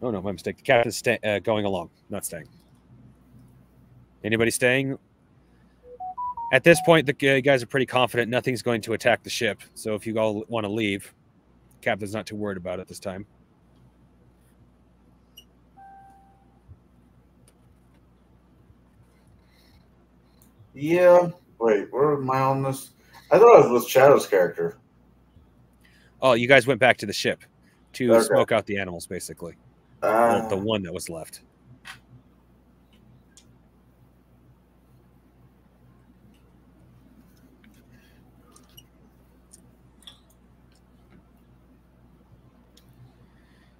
oh no, my mistake. The captain's sta- uh, going along, not staying. Anybody staying? At this point, the g- guys are pretty confident nothing's going to attack the ship. So if you all want to leave, captain's not too worried about it this time. Yeah. Wait, where am I on this? I thought I was with Shadow's character. Oh, you guys went back to the ship to Okay. smoke out the animals, basically. Uh, the, the one that was left.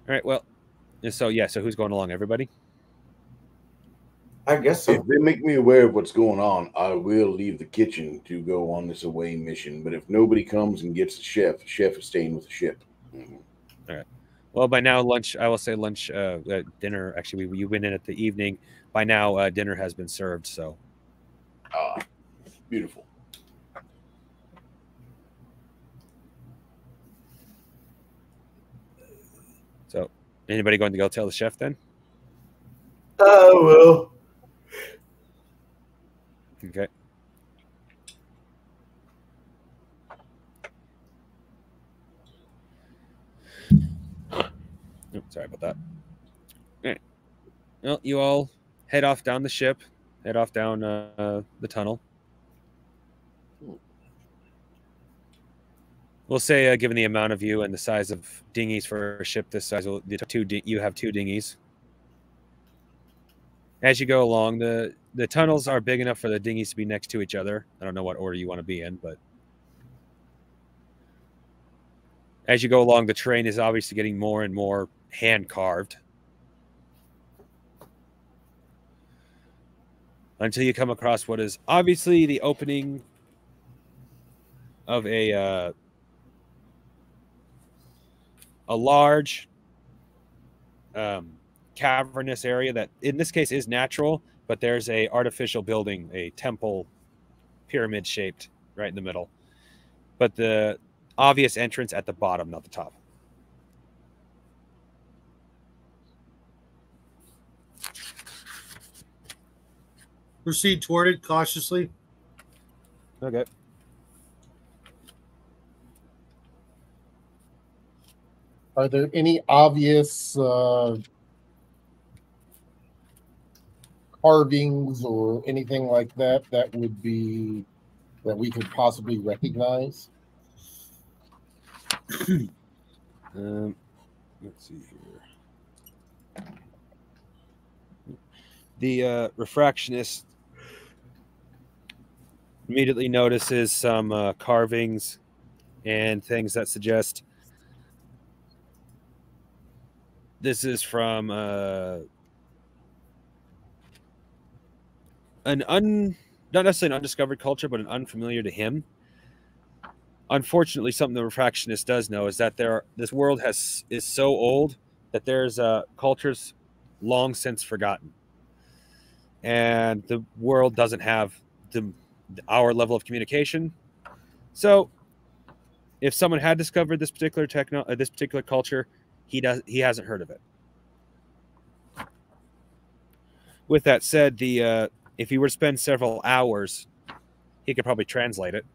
All right. Well, so yeah. So who's going along? Everybody. I guess so. If they make me aware of what's going on, I will leave the kitchen to go on this away mission. But if nobody comes and gets the chef, the chef is staying with the ship. Mm-hmm. All right. Well, by now lunch, I will say lunch, uh, uh, dinner. Actually, we, went in at the evening. By now, uh, dinner has been served. So, ah, beautiful. So, anybody going to go tell the chef then? Uh, I will. Okay. Oh, sorry about that. All right. Well, you all head off down the ship, head off down uh, the tunnel. We'll say, uh, given the amount of you and the size of dinghies for a ship this size, the two you have two dinghies. As you go along, the the tunnels are big enough for the dinghies to be next to each other. I don't know what order you want to be in, but as you go along, the terrain is obviously getting more and more hand carved until you come across what is obviously the opening of a uh, a large um, cavernous area that in this case is natural but there's a artificial building a temple pyramid shaped right in the middle. But the obvious entrance at the bottom not the top. Proceed toward it cautiously. okay. Are there any obvious uh, carvings or anything like that that would be that we could possibly recognize? Um, let's see here. The uh, refractionist immediately notices some uh, carvings and things that suggest this is from uh, an un not necessarily an undiscovered culture, but an unfamiliar to him. Unfortunately something the refractionist does know is that there this world has is so old that there's uh, cultures long since forgotten. And the world doesn't have the our level of communication. So if someone had discovered this particular techno uh, this particular culture he does he hasn't heard of it. With that said the uh, if he were to spend several hours he could probably translate it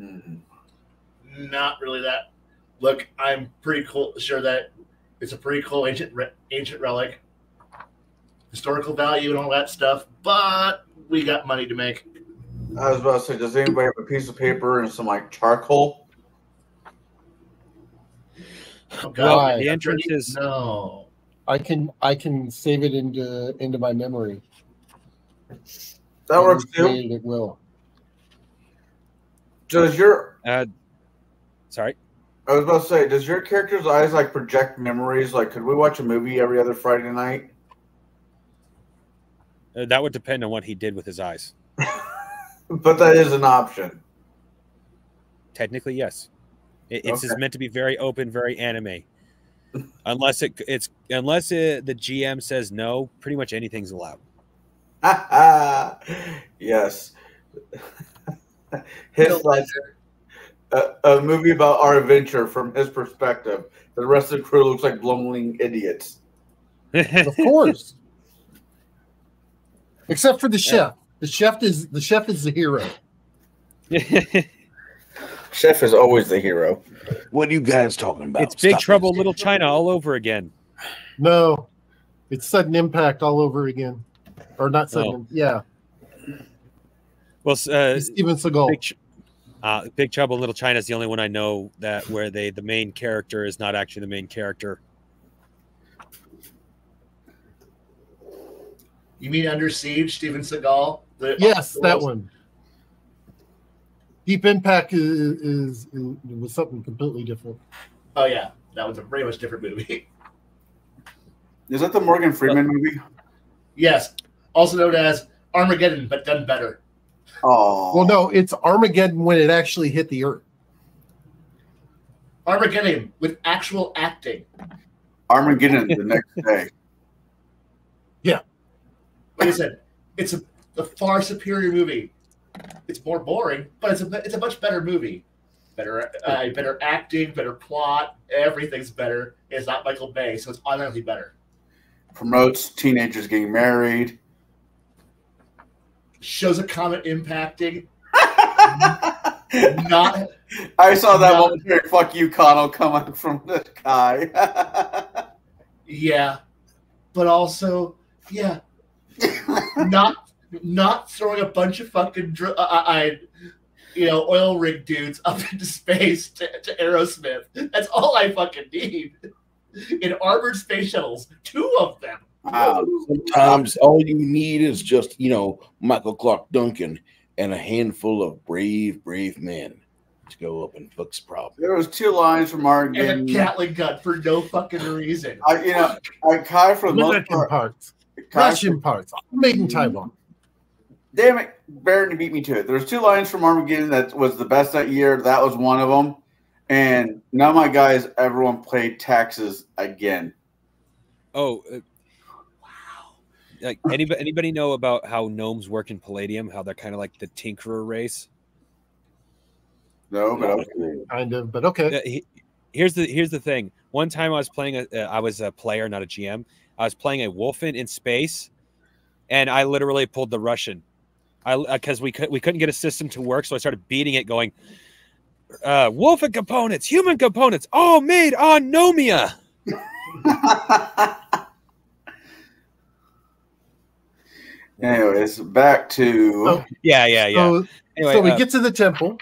Hmm. Not really that. Look, I'm pretty cool. Sure that it's a pretty cool ancient re- ancient relic, historical value and all that stuff. But we got money to make. I was about to say, does anybody have a piece of paper and some like charcoal? Oh, well the entrance is no. I can I can save it into into my memory. That works I'm too. It will. Does your uh sorry I was about to say, does your character's eyes like project memories? Like, could we watch a movie every other Friday night? Uh, that would depend on what he did with his eyes. But that is an option. Technically, yes. It, it's just Okay. meant to be very open, very anime. unless it it's unless it, the GM says no, pretty much anything's allowed. yes. His like a, a movie about our adventure from his perspective. The rest of the crew looks like blumling idiots. Of course. Except for the chef. The chef is the chef is the hero. Chef is always the hero. What are you guys talking about? it's Big Stop Trouble, it. Little China all over again. No, it's sudden impact all over again, or not sudden. Yeah, Well, s- uh, Steven Seagal. Big, uh, Big Trouble Little China is the only one I know that where they the main character is not actually the main character. You mean Under Siege, Steven Seagal? The, yes, the that world's- one. Deep Impact is, is, is was something completely different. Oh yeah, that was a very much different movie. Is that the Morgan Freeman movie? yes, also known as Armageddon, but done better. Oh, Well, no, it's Armageddon when it actually hit the Earth. Armageddon with actual acting. Armageddon the next day. Yeah, like I said, it's a the far superior movie. It's more boring, but it's a it's a much better movie. Better uh, better acting, better plot, everything's better. It's not Michael Bay, so it's automatically better. Promotes teenagers getting married. Shows a comet impacting. Not I saw that No. one big fuck you, Connell, coming from the sky. yeah, but also yeah, not not throwing a bunch of fucking dr- uh, I, you know oil rig dudes up into space to, to Aerosmith. That's all I fucking need. In armored space shuttles, two of them. wow. Sometimes all you need is just, you know, Michael Clarke Duncan and a handful of brave, brave men to go up and fix problems. There was two lines from our game. And a Armageddon. Gatling gun for no fucking reason. I, you know, I Kai for the most American part. parts, Kai Russian parts, made in mm. Taiwan. Damn it, Baron you beat me to it. There's two lines from Armageddon that was the best that year. That was one of them. And none of my guys, everyone played taxes again. Oh, uh, wow! Like anybody, anybody know about how gnomes work in Palladium? How they're kind of like the Tinkerer race. No, but okay. Kind of, but okay. Uh, he- here's the here's the thing. One time I was playing a, uh, I was a player, not a GM. I was playing a Wolfen in space, and I literally pulled the Russian. I because we could we couldn't get a system to work, so I started beating it, going, uh, Wolfen components, human components, all made on Nomia. Anyways, back to Oh, Yeah, yeah, yeah. So, Anyway, so we uh, get to the temple.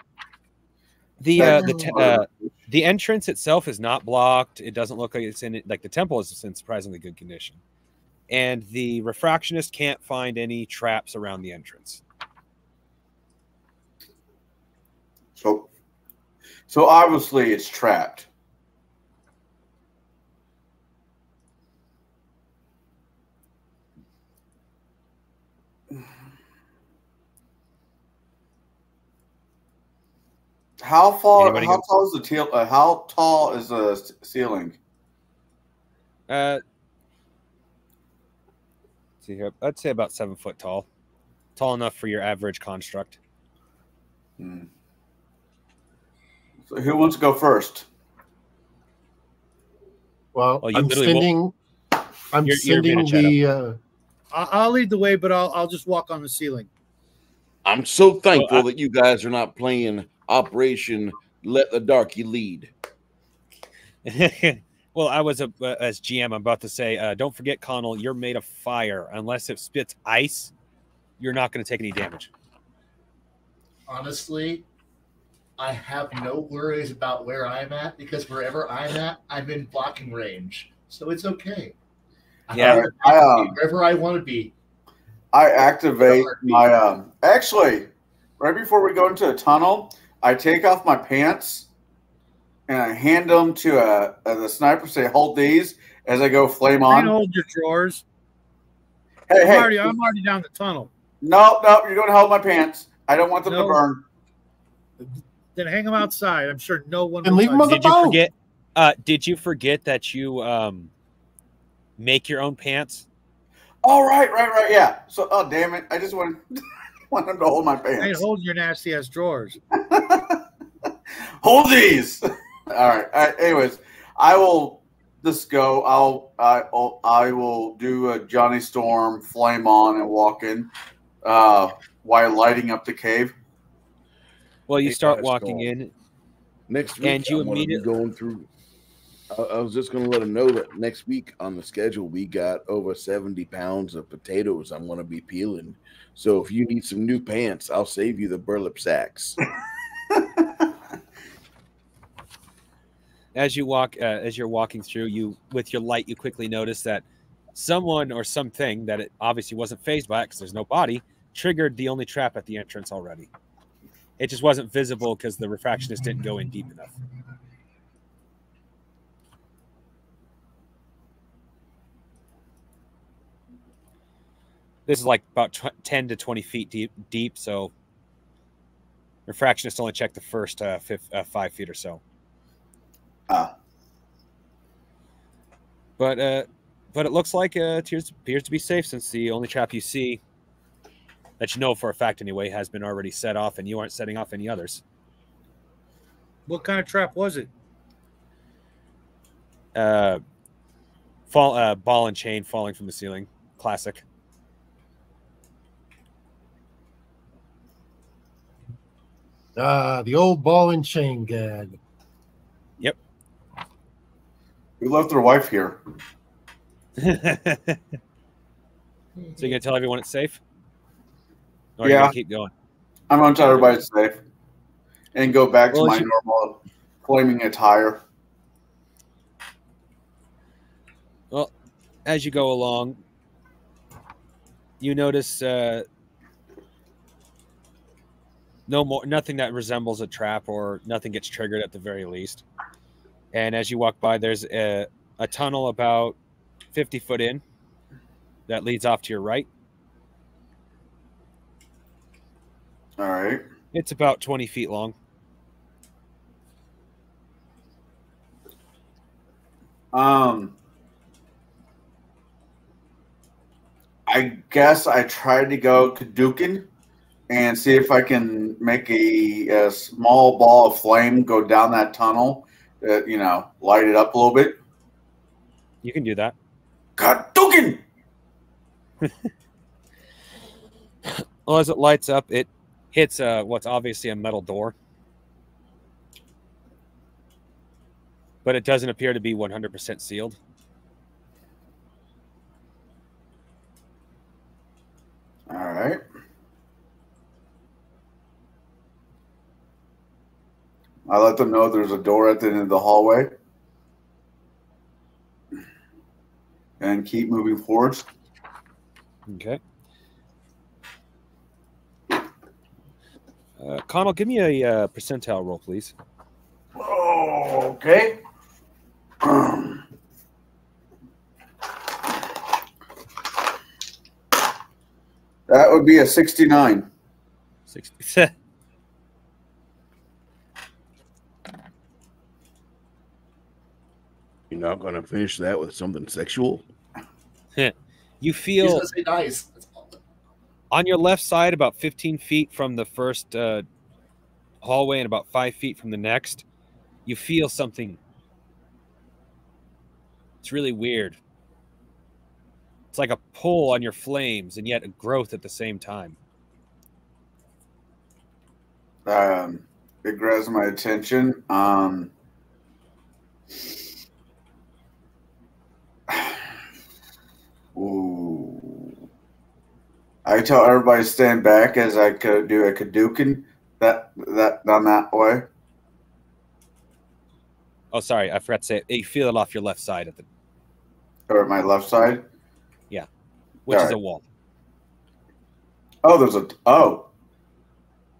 the uh, the te- uh, uh, the entrance itself is not blocked. It doesn't look like it's in like the temple is in surprisingly good condition, and the refractionist can't find any traps around the entrance. So so obviously it's trapped. How far? Anybody how tall is the teal? Uh, how tall is the ceiling? Uh, let's see here, I'd say about seven foot tall, tall enough for your average construct. Hmm. So who wants to go first? Well, Oh, you I'm literally sending. I'm You're- you're sending the. Uh, I- I'll lead the way, but I'll I'll just walk on the ceiling. I'm so thankful I- that you guys are not playing Operation Let the Darky Lead. well, I was a, uh, as GM. I'm about to say, uh, don't forget, Connell, you're made of fire. Unless it spits ice, you're not going to take any damage. Honestly, I have no worries about where I'm at because wherever I'm at, I'm in blocking range, so it's okay. Yeah. wherever I, I, um, wherever I want to be. I activate my um actually right before we go into a tunnel, I take off my pants and I hand them to a, uh, the sniper say hold these as I go flame Try and on. hold your drawers. Hey, I'm hey, already I'm already down the tunnel. no, no, you're going to hold my pants. I don't want them to burn. Then hang them outside. I'm sure no one. And will leave 'em touch on the Did you forget? Uh, did you forget that you um, make your own pants? All right, right, right, yeah. So, oh damn it, I just want want them to hold my I ain't pants. holding your nasty ass drawers. hold these. All right. Uh, anyways, I will just go. I'll I I'll, I will do a Johnny Storm flame on and walk in uh, while lighting up the cave. Well, you start walking go. in. Next week, And you I'm gonna be immediately- going through. I, I was just going to let them know that next week on the schedule, we got over 70 pounds of potatoes I'm going to be peeling. So if you need some new pants, I'll save you the burlap sacks. as you walk uh, as you're walking through you with your light you quickly notice that someone or something that it obviously wasn't phased by because there's no body triggered the only trap at the entrance already it just wasn't visible because the refractionist didn't go in deep enough this is like about tw- 10 to 20 feet deep deep so refractionist only checked the first uh, fif- uh, five feet or so Ah. But uh, but it looks like uh, appears to be safe since the only trap you see that you know for a fact anyway has been already set off, and you aren't setting off any others. What kind of trap was it? Uh, fall, uh, ball and chain falling from the ceiling. Classic. Ah, the old ball and chain gag. Yep. We left their wife here. so you gonna tell everyone it's safe? Or Yeah. keep going? I'm gonna tell everybody safe and go back to my you- normal flaming attire. Well, as you go along, you notice uh, no more, nothing that resembles a trap, or nothing gets triggered at the very least. And as you walk by, there's a, a tunnel about 50 foot in that leads off to your right. All right. It's about 20 feet long. Um, I guess I tried to go Hadouken and see if I can make a, a small ball of flame go down that tunnel. Uh, you know, light it up a little bit. You can do that. Hadouken. Well, as it lights up, it hits uh, what's obviously a metal door. But it doesn't appear to be 100% sealed. All right. I let them know there's a door at the end of the hallway. And keep moving forwards. Okay. Uh, Connell, give me a uh, percentile roll, please. Oh, okay. that would be a 69. 60. You're not going to finish that with something sexual? you He's feel gonna say nice. On your left side, about 15 feet from the first uh, hallway and about five feet from the next, you feel something. It's really weird. It's like a pull on your flames and yet a growth at the same time. Um, it grabs my attention. Um, ooh. I tell everybody to stand back as I could do a Hadouken that that down that way. Oh, sorry, I forgot to say it. You feel it off your left side, at the, Or my left side. Yeah, which is a wall. Oh, there's a oh.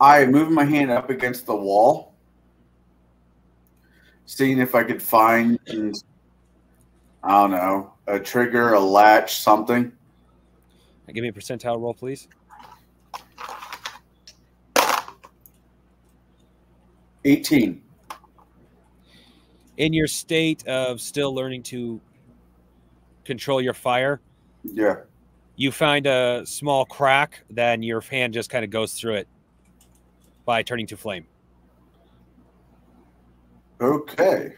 I moved my hand up against the wall, seeing if I could find I don't know, a trigger, a latch, something. Give me a percentile roll, please. Eighteen. In your state of still learning to control your fire, Yeah. you find a small crack, then your hand just kind of goes through it by turning to flame. Okay.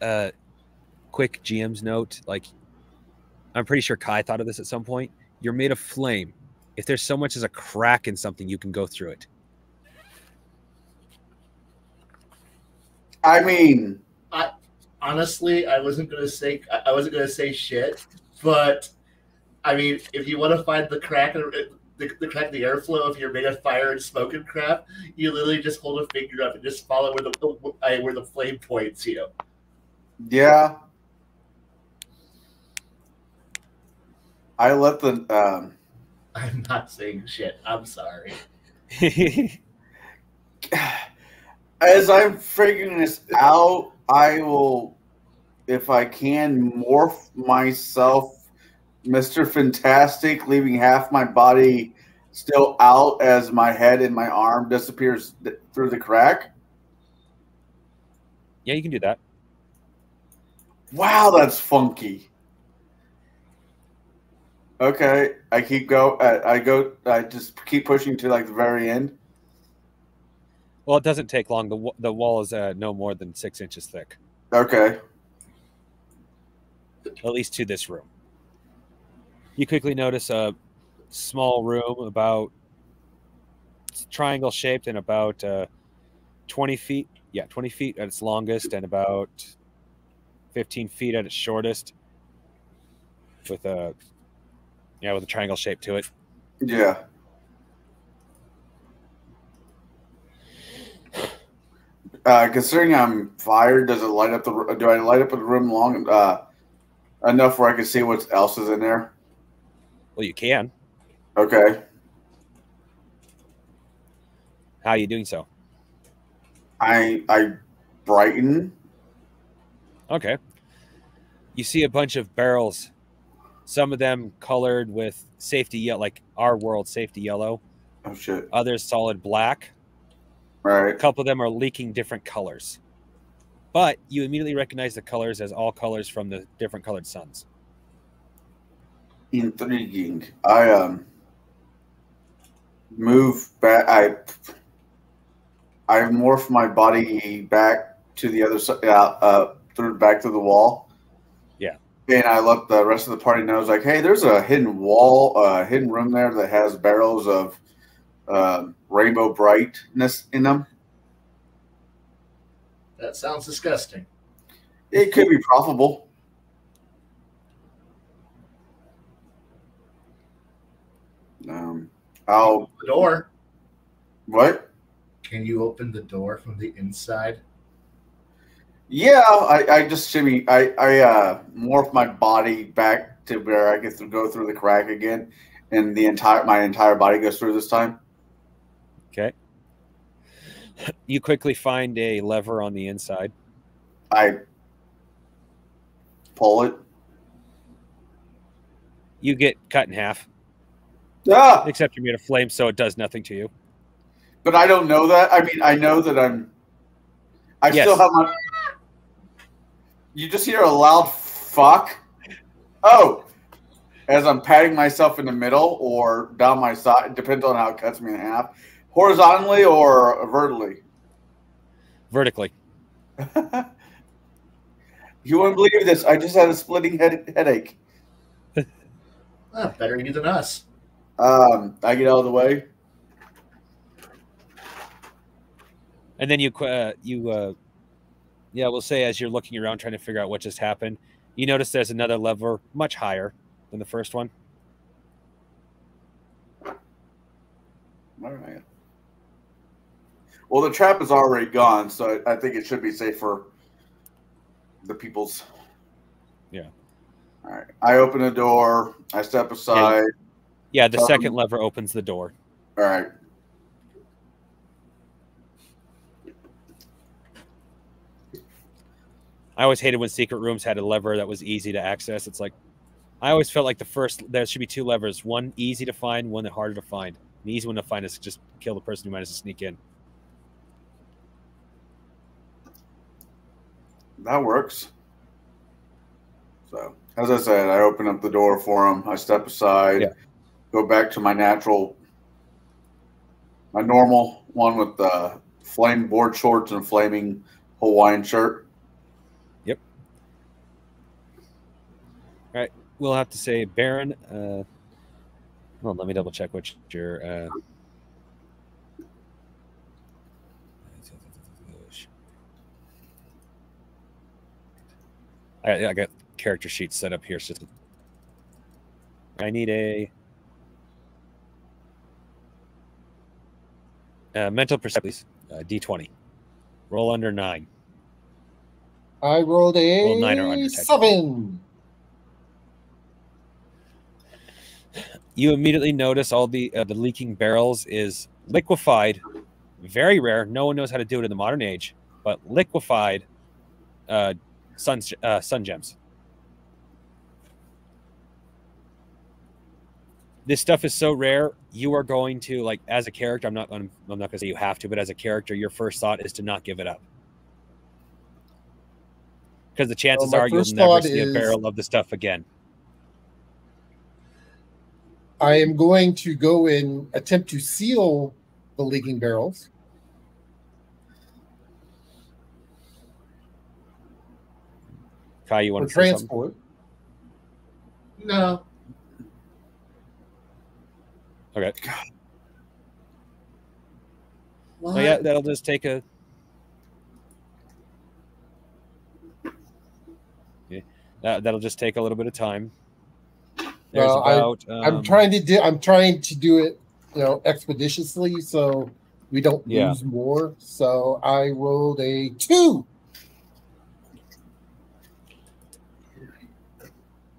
Uh, quick GM's note: like, I'm pretty sure Kai thought of this at some point. You're made of flame. If there's so much as a crack in something, you can go through it. I mean, Honestly, I wasn't gonna say I- I wasn't gonna say shit, but I mean, if you want to find the crack in the, the crack in the airflow, if you're made of fire and smoke and crap, you literally just hold a finger up and just follow where the uh, where the flame points you. Know. Yeah. I let the um I'm not saying shit. I'm sorry. as I'm figuring this out, I will, if I can, morph myself, Mister Fantastic, leaving half my body still out as my head and my arm disappears th- through the crack. yeah, you can do that. Wow, that's funky. Okay, I keep go. I, I go. I just keep pushing to like the very end. Well, it doesn't take long. The the wall is uh, no more than six inches thick, Okay. at least to this room. You quickly notice a small room about triangle shaped and about uh, twenty feet. Yeah, twenty feet at its longest and about fifteen feet at its shortest, with a yeah with a triangle shape to it. Yeah. Uh, considering I'm fired, does it light up the? Do I light up the room long uh, enough where I can see what else is in there? Well, you can. Okay. How are you doing so? I I brighten. Okay. You see a bunch of barrels, some of them colored with safety yellow, like our world safety yellow, Oh shit! others solid black. All A couple of them are leaking different colors. But you immediately recognize the colors as all colors from the different colored suns. Intriguing. I um move back. I I morph my body back to the other side, uh, uh, through back to the wall. And I let the rest of the party know, like, hey, there's a hidden wall, uh, hidden room there that has barrels of uh, rainbow brightness in them. That sounds disgusting. It could be profitable. Um, I'll The door. what? Can you open the door from the inside? Yeah, I, I just shimmy. I I uh, morph my body back to where I get to go through the crack again, and the entire my entire body goes through this time. Okay. You quickly find a lever on the inside. I pull it. You get cut in half, Ah, except you're made of flame, so it does nothing to you. but I don't know that. I mean, I know that I'm. I Yes. still have my. You just hear a loud fuck. Oh, as I'm patting myself in the middle or down my side, depends on how it cuts me in half, horizontally or vertically. Vertically. you wouldn't believe this. I just had a splitting head- headache. Ah, better you than us. Um, I get out of the way. And then you, uh, you, uh, yeah, we'll say as you're looking around trying to figure out what just happened, you notice there's another lever much higher than the first one. All right. Well, the trap is already gone, so I think it should be safe for the people's. Yeah. All right. I open the door. I step aside. Yeah, the Um, second lever opens the door. All right. I always hated when secret rooms had a lever that was easy to access. It's like I always felt like the first there should be two levers, one easy to find, one that harder to find. The easy one to find is just kill the person who manages to sneak in. That works. So, as I said, I open up the door for him. I step aside, Yeah. go back to my natural, my normal one with the flame board shorts and flaming Hawaiian shirt. We'll have to say Baron. Uh, well, let me double check which your. Uh, I, I got character sheets set up here. So I need a uh, mental perception, please. Uh, D20. Roll under nine. I rolled a Roll nine or under, seven. You immediately notice all the uh, the leaking barrels is liquefied. Very rare. No one knows how to do it in the modern age but liquefied uh sun uh, sun gems. This stuff is so rare. You are going to like as a character i'm not going to i'm not going to say you have to but as a character your first thought is to not give it up. Because the chances my are you'll never see a barrel of the stuff again I am going to go and attempt to seal the leaking barrels. Kai, you want to say something? transport. No. Okay. What? Oh yeah, that'll just take a. Yeah, that that'll just take a little bit of time. There's Well, I- about. I'm um, trying to do. I'm trying to do it, you know, expeditiously, so we don't Yeah. lose more. So I rolled a two.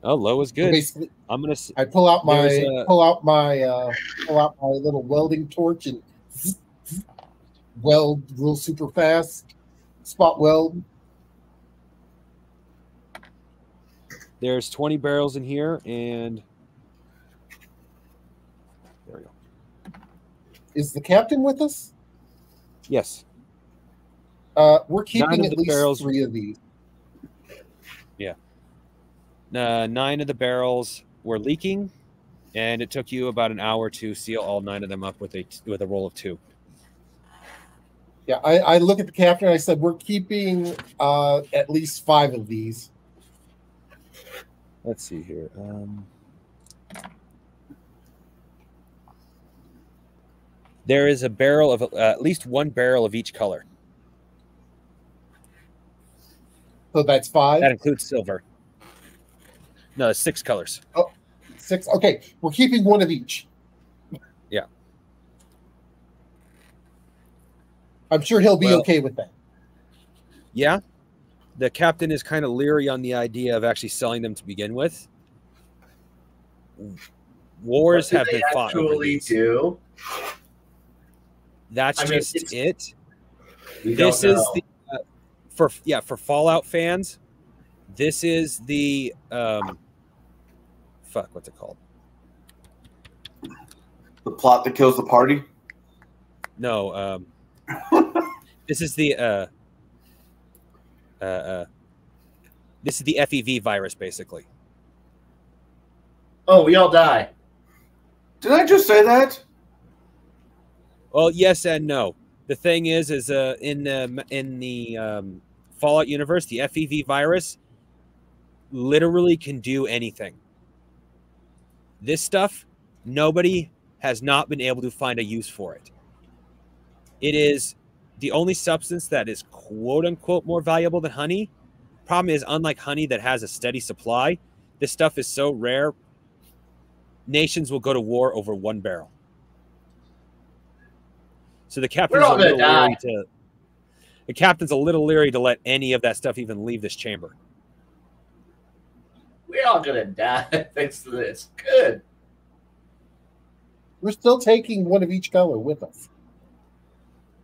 Oh, low is good. basically, I'm gonna. I pull out my a- pull out my uh, pull out my little welding torch and weld real super fast. Spot weld. There's 20 barrels in here, and there we go. Is the captain with us? Yes. Uh, we're keeping at least barrels- three of these. Uh, nine of the barrels were leaking, and it took you about an hour to seal all nine of them up with a with a roll of two. Yeah, I, I look at the captain. and I said we're keeping uh, at least five of these. Let's see here. Um, there is a barrel of uh, at least one barrel of each color. So that's five, That includes silver. No, six colors. six. Okay, we're keeping one of each. Yeah. I'm sure he'll be Well- okay with that. Yeah. The captain is kind of leery on the idea of actually selling them to begin with. Wars have been fought. over actually do. That's I mean, just it's- it. This is the uh, for yeah for Fallout fans. This is the um, fuck. What's it called? The plot that kills the party. No. Um, this is the uh, uh, uh, this is the FEV virus, basically. Oh, we all die. Did I just say that? Well, yes and no. The thing is, is uh, in the in the um, Fallout universe, the FEV virus literally can do anything. This stuff, nobody has not been able to find a use for it. It is the only substance that is quote unquote more valuable than honey. Problem is, unlike honey that has a steady supply, this stuff is so rare. Nations will go to war over one barrel. So the captain's a little die. leery to. The captain's a little leery to let any of that stuff even leave this chamber. We're all gonna die thanks to this. Good. We're still taking one of each color with us,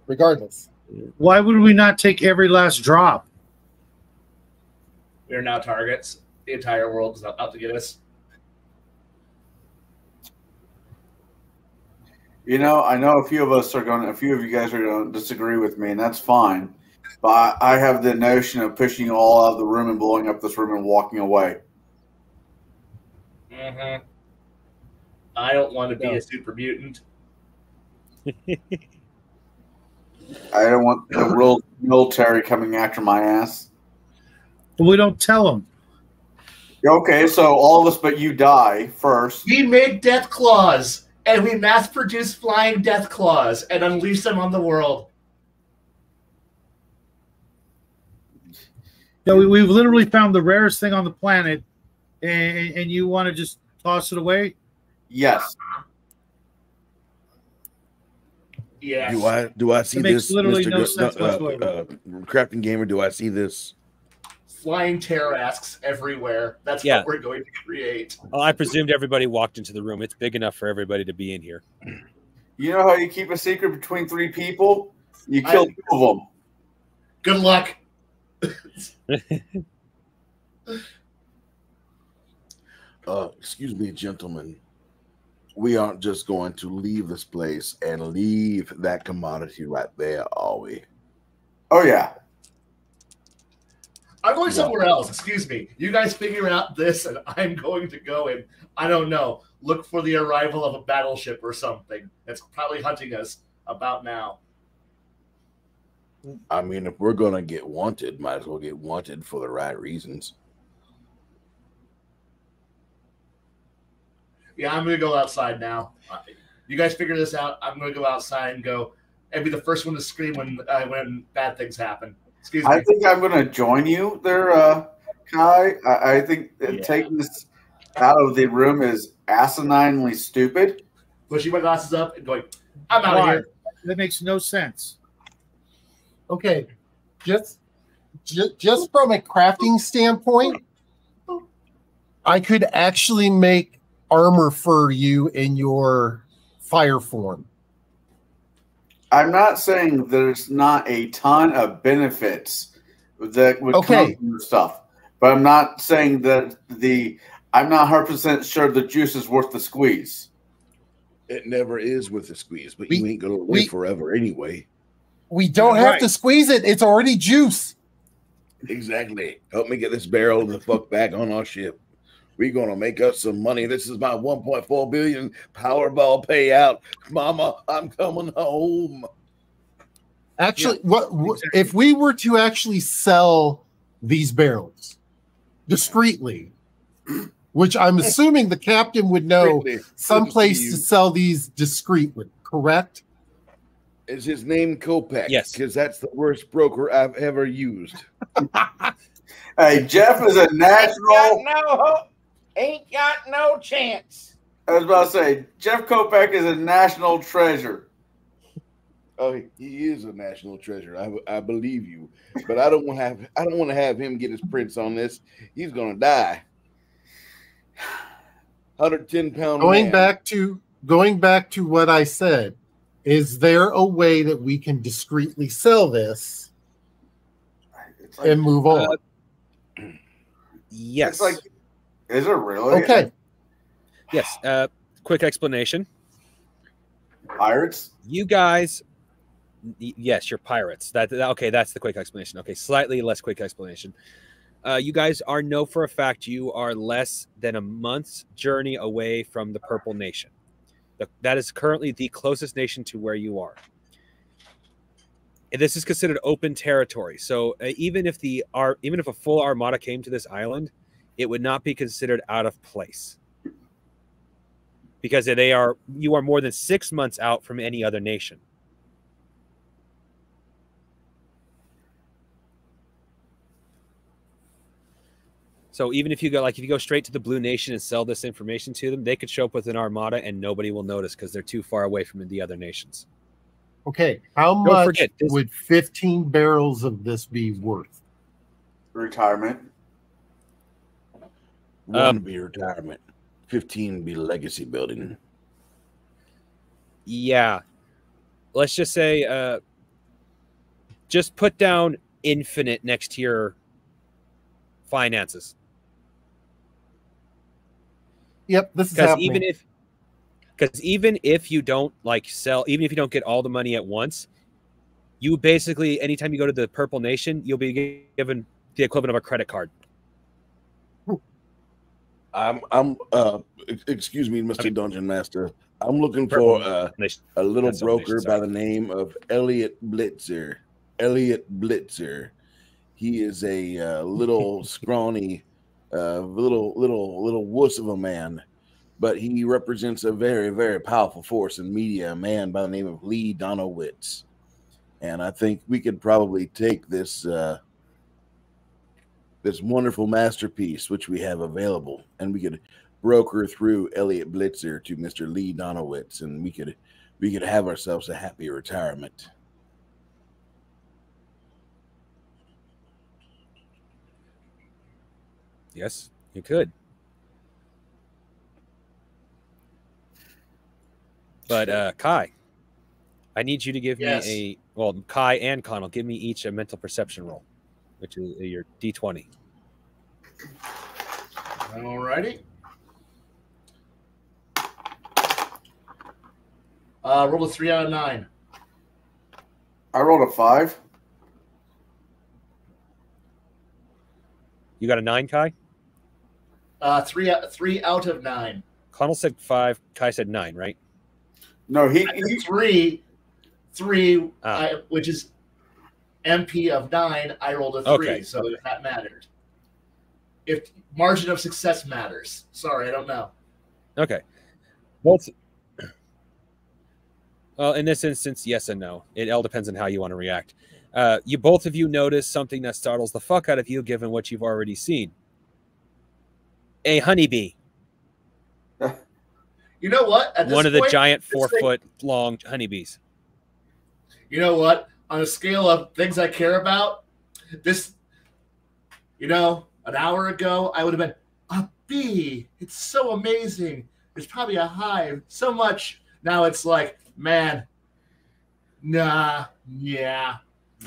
regardless. Why would we not take every last drop? We are now targets. The entire world is out to get us. You know, I know a few of us are going. A few of you guys are going to disagree with me, and that's fine. But I, I have the notion of pushing you all out of the room and blowing up this room and walking away. Mm-hmm. I don't want to be No. a super mutant. I don't want the real military coming after my ass. But we don't tell them. Okay, so all of us but you die first. We made death claws, and we mass produce flying death claws and unleash them on the world. Yeah, we, we've literally found the rarest thing on the planet, and, and you want to just toss it away? Yes. Yes. Do I do I see It this, literally Mr. no Go- sense uh, whatsoever. uh, Crafting Gamer? Do I see this? Flying terror asks everywhere. That's Yeah. what we're going to create. Well, I presumed everybody walked into the room. It's big enough for everybody to be in here. You know how you keep a secret between three people? You kill I- two of them. Good luck. Uh, excuse me, gentlemen. We aren't just going to leave this place and leave that commodity right there, are we? Oh yeah. I'm going somewhere else. Excuse me. You guys figure out this, and I'm going to go and I don't know. Look for the arrival of a battleship or something that's probably hunting us about now. I mean, if we're gonna get wanted, might as well get wanted for the right reasons. Yeah, I'm gonna go outside now. You guys figure this out. I'm gonna go outside and go and be the first one to scream when uh, when bad things happen. Excuse me. I think I'm going to join you there, uh, Kai. I, I think Yeah. taking this out of the room is asininely stupid. Pushing my glasses up and going, I'm out of here. That makes no sense. Okay, just just, just from a crafting standpoint, I could actually make armor for you in your fire form. I'm not saying there's not a ton of benefits that would Okay. come from this stuff, but I'm not saying that the I'm not 100 percent sure the juice is worth the squeeze. It never is with the squeeze, but We- you ain't gonna live we- forever anyway. We don't have Right. to squeeze it; it's already juice. Exactly. Help me get this barrel the fuck back on our ship. We're gonna make us some money. This is my 1.4 billion Powerball payout. Mama, I'm coming home. Actually, what, what if we were to actually sell these barrels discreetly? Which I'm assuming the captain would know Quickly, someplace you. to sell these discreetly, correct? Is his name Kopak? Yes. because that's the worst broker I've ever used. Hey, Jeff is a national. no hope. Ain't got no chance. I was about to say Jeff Kopeck is a national treasure. Oh, he- he is a national treasure. I, I believe you, but I don't want to have I don't want to have him get his prints on this. He's gonna die. 110 pound. Going man. back to going back to what I said, is there a way that we can discreetly sell this like, and move on? Yes. it's like is it really? okay, yes. Uh, quick explanation. Pirates? You guys, yes, you're pirates. That that- okay? That's the quick explanation. Okay, slightly less quick explanation. Uh, you guys are know for a fact you are less than a month's journey away from the Purple Nation. The, that is currently the closest nation to where you are. And This is considered open territory. So uh, even if the ar- even if a full armada came to this island, it would not be considered out of place because they are you are more than six months out from any other nation. So even if you go like if you go straight to the Blue Nation and sell this information to them, they could show up with an armada and nobody will notice because they're too far away from the other nations. okay. How Don't much forget, this- would 15 barrels of this be worth? Retirement. One Um, be retirement, 15 be legacy building. Yeah. Let's just say uh just put down infinite next to your finances. Yep, this is because happening. even if because even if you don't like sell even if you don't get all the money at once you basically anytime you go to the purple nation you'll be given the equivalent of a credit card I'm I'm uh excuse me, Mr. Dungeon Master. I'm looking for uh, a little That's what they broker by the name of Elliot Blitzer. Elliot Blitzer. He is a uh, little scrawny, uh, little little little wuss of a man, but he represents a very very powerful force in media. A man by the name of Lee Donowitz, and I think we could probably take this uh, this wonderful masterpiece which we have available, and we could broker through Elliot Blitzer to Mr. Lee Donowitz, and we could we could have ourselves a happy retirement. yes you could but uh kai i need you to give Yes. me a well kai and connell give me each a mental perception roll which is your d20 Alrighty. Uh, roll a three out of nine. I rolled a five. You got a nine, Kai? Uh, three out three out of nine. Connell said five. Kai said nine, right? No, he, he three, three, Ah. I, which is MP of nine. I rolled a three, Okay, so if that mattered. If margin of success matters, sorry, I don't know. Okay. Both. Well, in this instance, yes and no. It all depends on how you want to react. Uh, you both of you notice something that startles the fuck out of you, given what you've already seen. A honeybee, You know what? One of the point, giant four thing- foot long honeybees. You know what? On a scale of things I care about, this, you know, an hour ago, I would have been a bee. It's so amazing. There's probably a hive. So much. Now it's like, man, nah, yeah,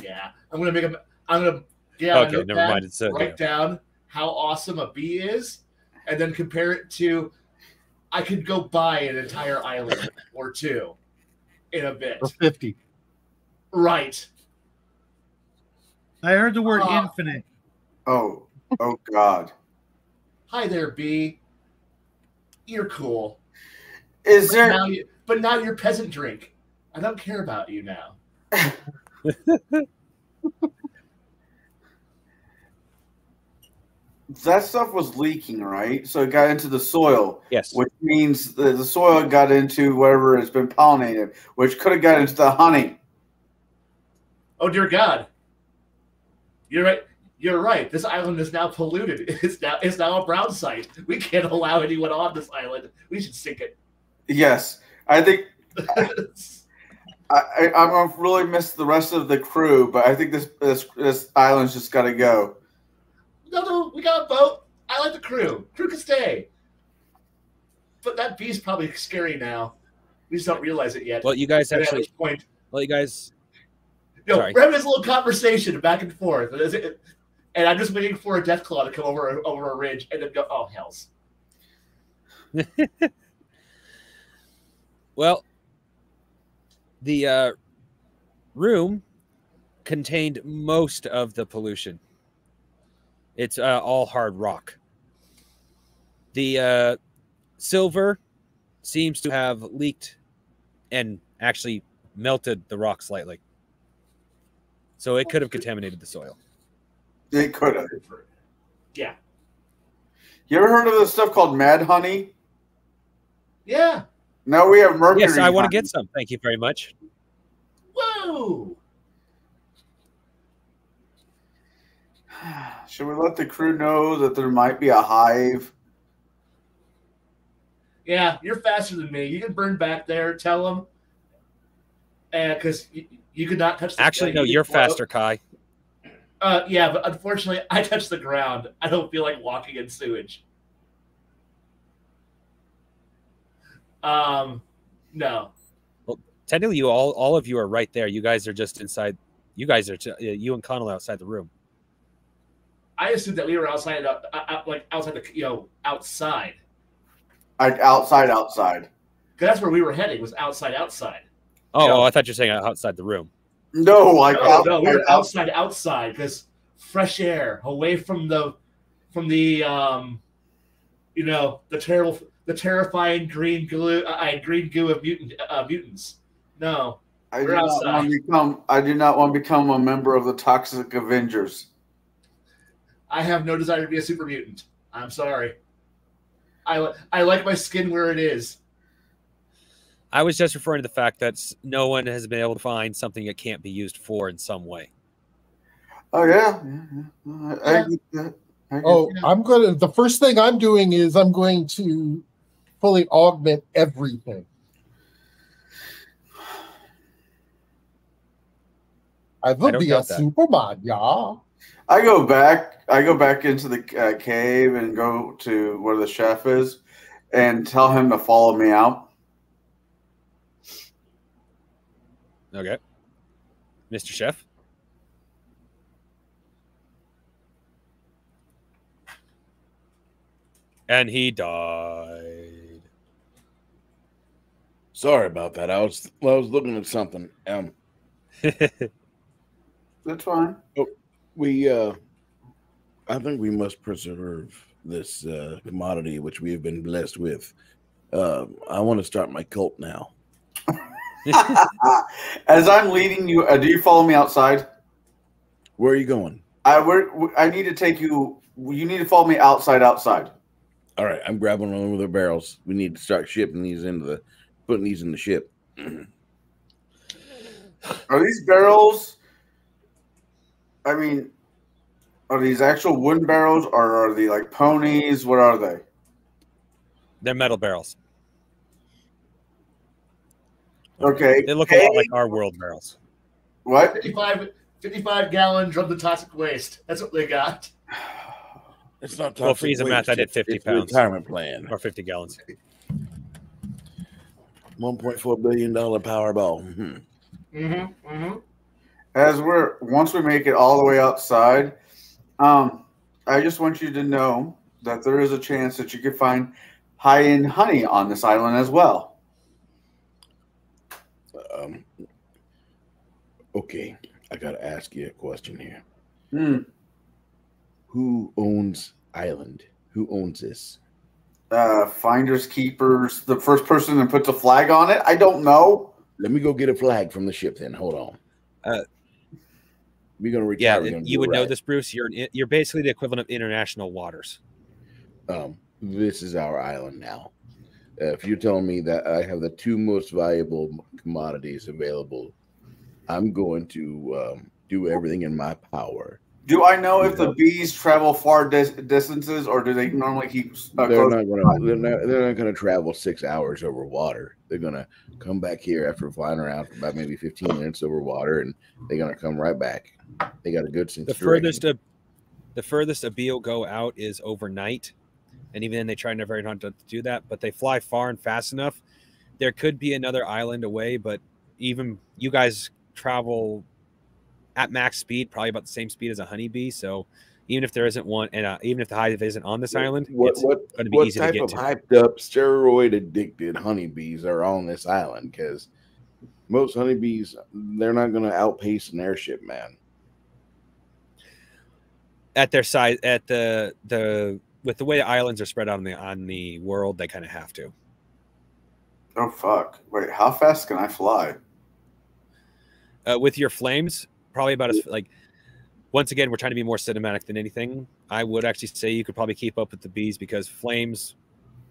yeah. I'm gonna make a. I'm gonna. Yeah. okay, never mind. It's uh, write down how awesome a bee is, and then compare it to. I could go buy an entire island or two in a bit. Or 50. Right. I heard the word Uh, infinite. oh, oh God. Hi there, B. You're cool. Is But there now, you, but now you're peasant drink. I don't care about you now. that stuff was leaking, right? So it got into the soil, yes. which means the, the soil got into whatever has been pollinated, which could have got into the honey. Oh dear God. You're right. You're right. This island is now polluted. It's now it's now a brown site. We can't allow anyone on this island. We should sink it. Yes, I think I, I, I'm gonna really miss the rest of the crew, but I think this this, this island's just got to go. no, no, we got a boat. I like the crew. Crew can stay. But that beast probably scary now. We just don't realize it yet. Well, you guys at actually. point, Well, you guys. No, Sorry. we're having this little conversation back and forth, it- and I'm just waiting for a death claw to come over over a ridge and then go, oh hells. Well, the uh, room contained most of the pollution. It's uh, all hard rock. The uh, silver seems to have leaked and actually melted the rock slightly. So it could have contaminated the soil. It could have. Yeah, You ever heard of this stuff called mad honey? yeah. No, we have mercury. Yes, I want to get some. Thank you very much. Whoa! Should we let the crew know that there might be a hive? Yeah, you're faster than me. You can burn back there. Tell them, and because you, you could not touch. The Actually, no, you you're could float. faster, Kai. Uh, yeah, but unfortunately, I touch the ground. I don't feel like walking in sewage. Um, no. Well, technically, you all all of you are right there. You guys are just inside. You guys are ju- uh, you and Connell outside the room. I assumed that we were outside, uh, uh, like outside the, you know, outside. Like outside, outside. Because that's where we were heading. Was outside, outside. Oh, Yeah. oh, I thought you were saying outside the room. No, like No, outside, no, we were outside. outside, outside. Because fresh air, away from the, from the, um, you know, the terrible, the terrifying green glue, uh, uh, green goo of mutant uh, mutants. No, I do We're not outside. want to become. I do not want to become a member of the Toxic Avengers. I have no desire to be a super mutant. I'm sorry. I I like my skin where it is. I was just referring to the fact that no one has been able to find something that can't be used for in some way. Oh yeah, yeah, yeah. I, I. I Oh, Yeah. I'm gonna. The first thing I'm doing is I'm going to fully augment everything. I will don't be a doubt that. Superman, yeah. I go back. I go back into the uh, cave and go to where the chef is, and tell him to follow me out. Okay, Mr. Chef. And he died. Sorry about that. I was I was looking at something. Um, That's fine. we uh, I think we must preserve this uh, commodity which we have been blessed with. Uh, I want to start my cult now. As I'm leading you, uh, do you follow me outside? Where are you going? I we're, I need to take you. You need to follow me outside. Outside. All right, I'm grabbing one of the barrels. We need to start shipping these into the, putting these in the ship. Are these barrels? I mean, are these actual wooden barrels, or are they like ponies? What are they? They're metal barrels. Okay. They look a lot like our world barrels. What? 55, 55 gallon drum the toxic waste. That's what they got. It's not Well, toxic for ease of math, I did 50 it's pounds. Retirement plan. Or 50 gallons. One point four billion dollar Powerball. Hmm. Mm-hmm. Mm-hmm. As we're once we make it all the way outside, um, I just want you to know that there is a chance that you could find high-end honey on this island as well. Um, okay, I gotta ask you a question here. Hmm. Who owns Island? Who owns this? Uh, finders keepers. The first person that puts a flag on it. I don't know. Let me go get a flag from the ship. Then hold on. Uh, we're gonna retire. Yeah, gonna you would it know this, Bruce. You're you're basically the equivalent of international waters. Um, this is our island now. Uh, if you're telling me that I have the two most valuable commodities available, I'm going to um, do everything in my power. Do I know if the bees travel far dis- distances, or do they normally keep? Uh, they're not gonna they're not, they're not gonna travel six hours over water. They're gonna come back here after flying around for about maybe 15 minutes over water, and they're gonna come right back. They got a good sense. The of furthest a, the furthest a bee will go out is overnight, and even then they try very hard to do that. But they fly far and fast enough. There could be another island away, but even you guys travel at max speed, probably about the same speed as a honeybee. So even if there isn't one, and uh, even if the hive isn't on this island, What it's what going to be what easy to type of to. hyped up steroid addicted honeybees are on this island? Because most honeybees they're not gonna outpace an airship, man. at their size at the the with the way the islands are spread out on the on the world they kind of have to Oh fuck! Wait, how fast can I fly? uh, with your flames probably about as like once again we're trying to be more cinematic than anything i would actually say you could probably keep up with the bees because flames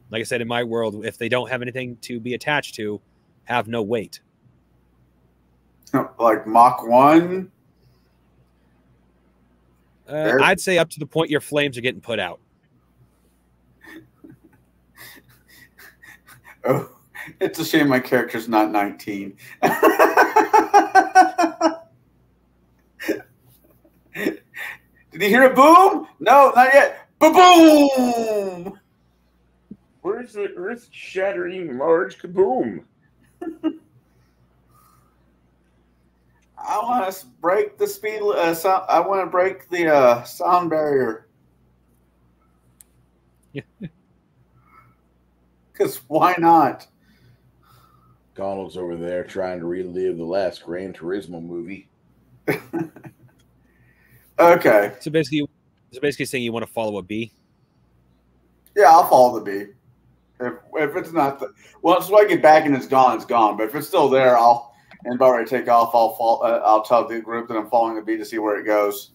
like i said in my world if they don't have anything to be attached to have no weight Like Mach one? uh, i'd say up to the point your flames are getting put out Oh, it's a shame my character's not 19. Did you hear a boom? No, not yet. Ba-boom! Where's the earth shattering large kaboom? I want to break the speed. Uh, sound, I want to break the uh, sound barrier. Because why not? Donald's over there trying to relive the last Gran Turismo movie. Okay. so basically so basically saying you want to follow a bee Yeah, I'll follow the bee. If, if it's not the once I get back and it's gone, it's gone. But if it's still there, I'll and about ready to take off. I'll fall. Uh, I'll tell the group that I'm following the bee to see where it goes.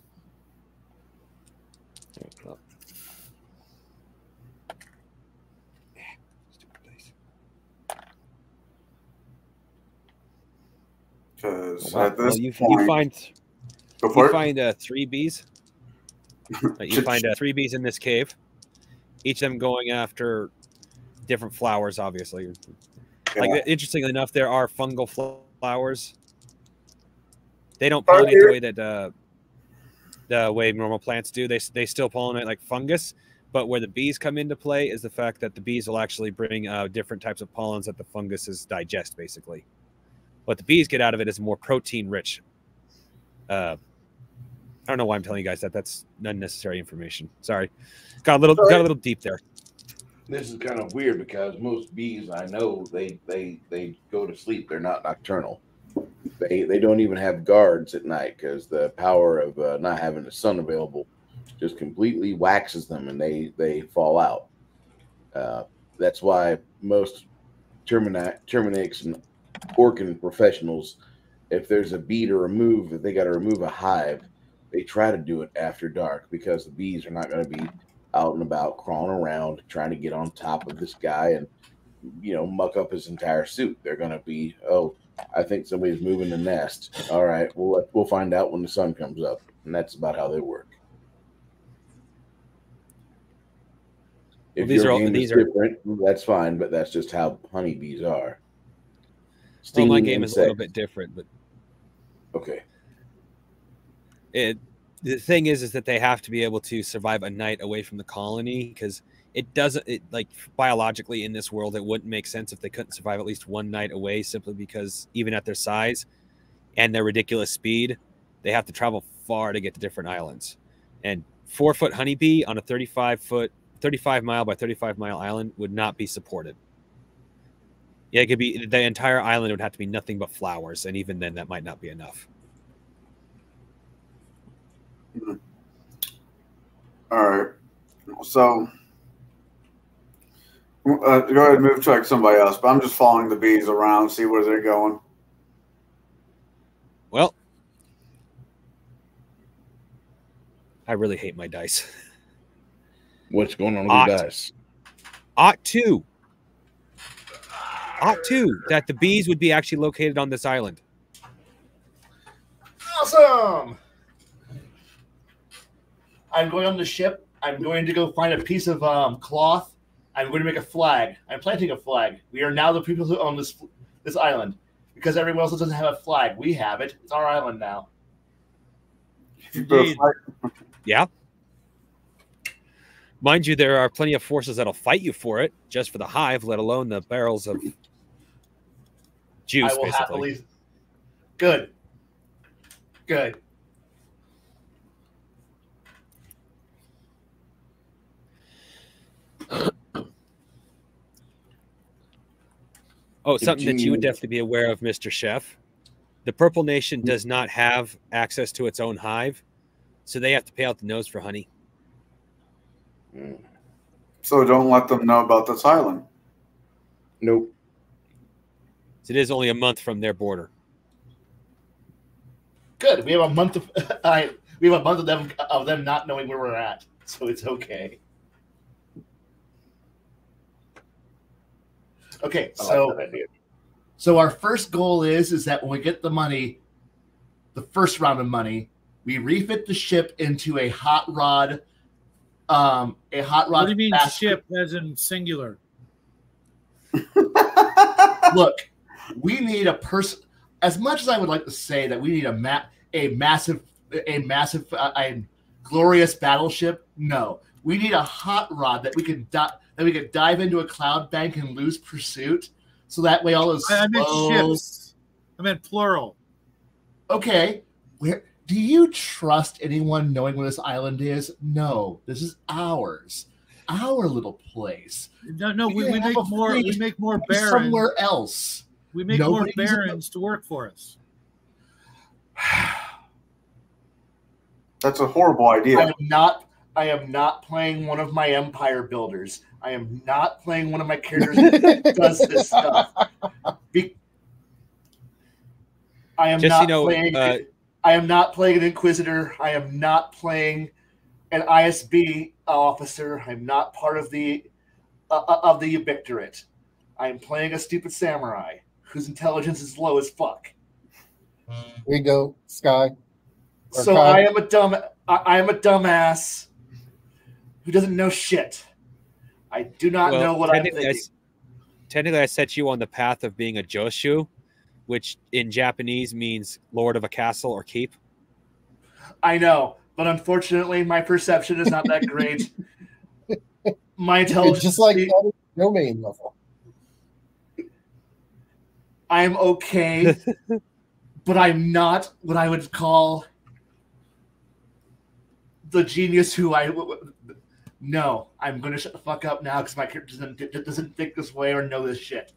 Because Well, at this well, you, point, you find you find uh, three bees. You find uh, three bees in this cave, each of them going after different flowers. Obviously, like interestingly enough, there are fungal fl- flowers. They don't pollinate the way that uh, the way normal plants do. They they still pollinate like fungus, but where the bees come into play is the fact that the bees will actually bring uh, different types of pollens that the funguses digest, basically. What the bees get out of it is more protein rich. Uh, I don't know why I'm telling you guys that. That's unnecessary information. Sorry, got a little got a little deep there. This is kind of weird because most bees I know they they they go to sleep. They're not nocturnal. They they don't even have guards at night because the power of uh, not having the sun available just completely waxes them and they they fall out. Uh, that's why most termina- terminates and orkin professionals, if there's a beat or a move that they got to remove a hive, they try to do it after dark because the bees are not going to be out and about crawling around trying to get on top of this guy and you know muck up his entire suit. They're going to be oh, I think somebody's moving the nest. All right, we'll we'll find out when the sun comes up, and that's about how they work. If these your are all- these are- different, that's fine, but that's just how honeybees are. Well, my Stinging game is a little bit different, but Okay. it the thing is is that they have to be able to survive a night away from the colony because it doesn't it like biologically in this world it wouldn't make sense if they couldn't survive at least one night away simply because even at their size and their ridiculous speed they have to travel far to get to different islands. And four foot honeybee on a 35 foot 35 mile by 35 mile island would not be supported yeah it could be the entire island would have to be nothing but flowers and even then that might not be enough All right. So uh, go ahead and move to like somebody else, but I'm just following the bees around, see where they're going. Well, I really hate my dice. What's going on with Ought. your dice? Ought to. Ought to that the bees would be actually located on this island. Awesome. I'm going on the ship. I'm going to go find a piece of um, cloth. I'm going to make a flag. I'm planting a flag. We are now the people who own this this island because everyone else doesn't have a flag. We have it. It's our island now. If you put a Indeed. Yeah. Mind you, there are plenty of forces that'll fight you for it, just for the hive, let alone the barrels of juice, I will basically. happily. Good. Good. Oh, something that you would definitely be aware of, Mr. Chef. The Purple Nation does not have access to its own hive, so they have to pay out the nose for honey. Mm. so don't let them know about this island. Nope. It is only a month from their border. Good. We have a month of I. We have a month of them of them not knowing where we're at, so it's okay. Okay, I like so that so our first goal is is that when we get the money, the first round of money, we refit the ship into a hot rod, um, a hot rod. What do you mean fast- ship as in singular? Look, we need a person. As much as I would like to say that we need a ma- a massive, a massive, uh, a glorious battleship, no, we need a hot rod that we can di- that we could dive into a cloud bank and lose pursuit, so that way all those. I, I meant ships. I meant plural. Okay, where do you trust anyone knowing where this island is? No, this is ours, our little place. No, no, We we, we make more. We make more barons. Somewhere else. We make more barons to work for us. That's a horrible idea. I am not. I am not playing one of my empire builders. I am not playing one of my characters that does this stuff. Be- I am Just not you know, playing. uh, I am not playing an inquisitor. I am not playing an ISB officer. I'm not part of the uh, uh, of the Ubiqtorate. I am playing a stupid samurai whose intelligence is low as fuck. Here you go, Sky. Or So Kai. I am a dumb. I, I am a dumbass who doesn't know shit. I do not Well, know what I'm technically, I thinking. s- technically, I set you on the path of being a Joshu, which in Japanese means lord of a castle or keep. I know, but unfortunately, my perception is not that great. my It's intelligence, just like that domain level. I'm okay, but I'm not what I would call the genius who I. No, I'm gonna shut the fuck up now because my character doesn't doesn't think this way or know this shit.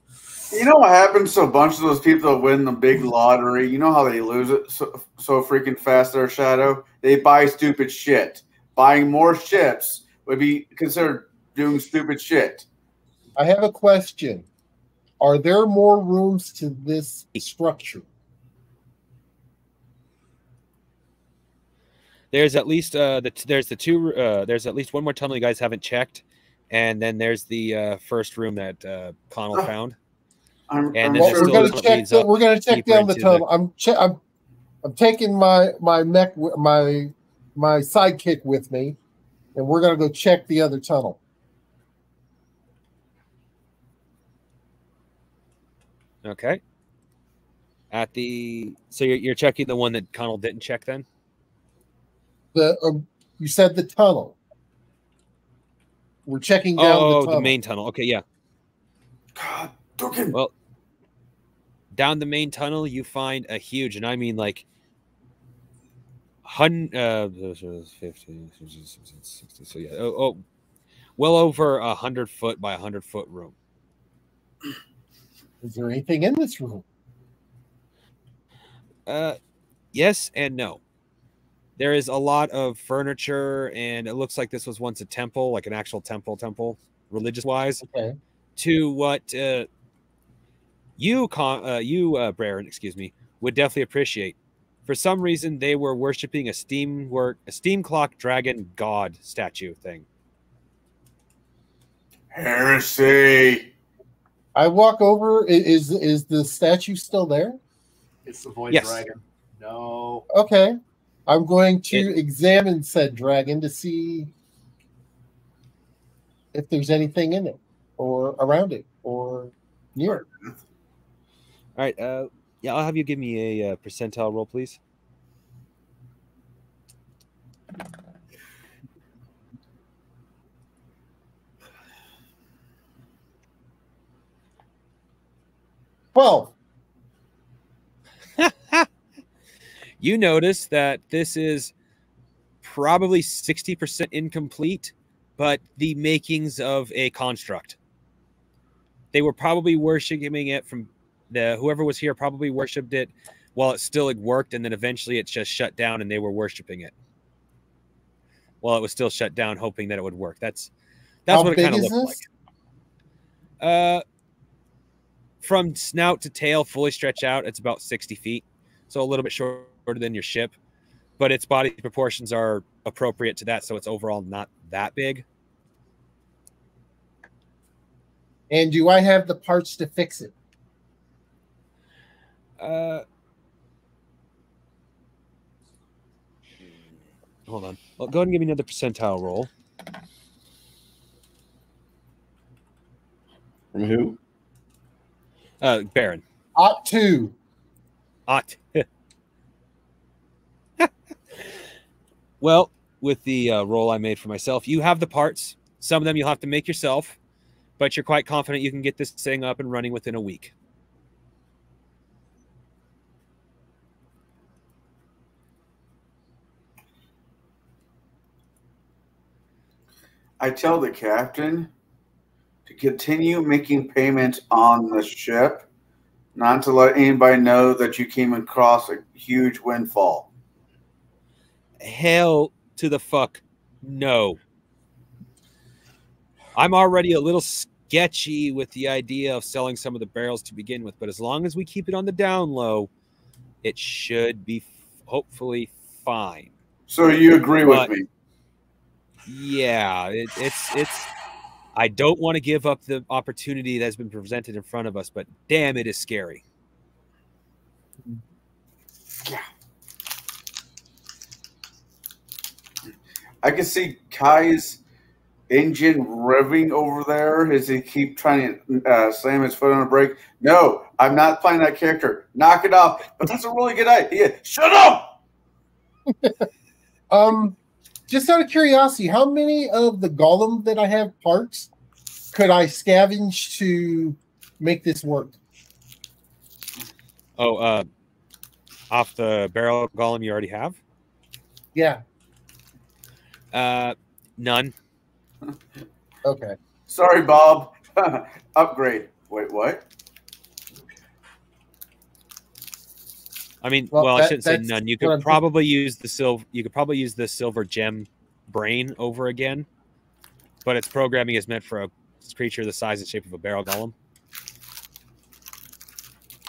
You know what happens to a bunch of those people that win the big lottery? You know how they lose it so, so freaking fast, their shadow? They buy stupid shit. buying more ships would be considered doing stupid shit. I have a question. Are there more rooms to this structure? There's at least uh, the there's the two uh, there's at least one more tunnel you guys haven't checked, and then there's the uh, first room that uh, Connell Oh. found. I'm, And I'm Well, we're gonna check. leads The, we're gonna check down the tunnel. I'm, che- I'm I'm taking my my mech my my sidekick with me, and we're gonna go check the other tunnel. Okay. At the so you're, you're checking the one that Connell didn't check then. The um, you said the tunnel. We're checking down Oh, the the, main tunnel. Okay, yeah. God, Dugan. Well, down the main tunnel, you find a huge, and I mean like, hun, uh, 50, 60, so yeah, oh, oh, well over a hundred foot by a hundred foot room. Is there anything in this room? Uh, yes and no. There is a lot of furniture, and it looks like this was once a temple, like an actual temple, temple, religious wise. Okay. to what uh, you, Con- uh, you, uh, Braren, excuse me, would definitely appreciate. For some reason, they were worshiping a steam work, a steam clock dragon god statue thing. Heresy. I walk over. Is is the statue still there? It's the Void Yes. Dragon. No. Okay. I'm going to It- examine said dragon to see if there's anything in it or around it or near it. All right, uh, yeah, I'll have you give me a uh, percentile roll, please. Twelve. You notice that this is probably 60% incomplete, but the makings of a construct. They were probably worshiping it from the whoever was here probably worshipped it while it still worked, and then eventually it just shut down and they were worshiping it. While it was still shut down, hoping that it would work. That's that's How what it kind of looked this? like. Uh from snout to tail, fully stretched out, it's about 60 feet. So a little bit shorter than your ship, but its body proportions are appropriate to that, so it's overall not that big. And do I have the parts to fix it? Uh, hold on. Well, go ahead and give me another percentile roll. From who? Uh, Baron. Ought to. Ot. well, with the uh, roll I made for myself, you have the parts. Some of them you'll have to make yourself, but you're quite confident you can get this thing up and running within a week. I tell the captain to continue making payments on the ship, not to let anybody know that you came across a huge windfall. Hell to the fuck no. I'm already a little sketchy with the idea of selling some of the barrels to begin with, but as long as we keep it on the down low, it should be f- hopefully fine. So you agree But- with me? Yeah, it, it's it's. I don't want to give up the opportunity that's been presented in front of us, but damn, it is scary. Yeah. I can see Kai's engine revving over there as he keep trying to uh, slam his foot on the brake. No, I'm not playing that character. Knock it off. But that's a really good idea. Shut up. Um, just out of curiosity, how many of the golem that I have parts could I scavenge to make this work? Oh, uh, off the barrel golem you already have? Yeah. Uh, none. Okay. Sorry, Bob. Upgrade. Wait, what? I mean, Well, well, I shouldn't say none. You could thinking. probably use the silver. You could probably use the silver gem brain over again, but its programming is meant for a creature the size and shape of a barrel golem.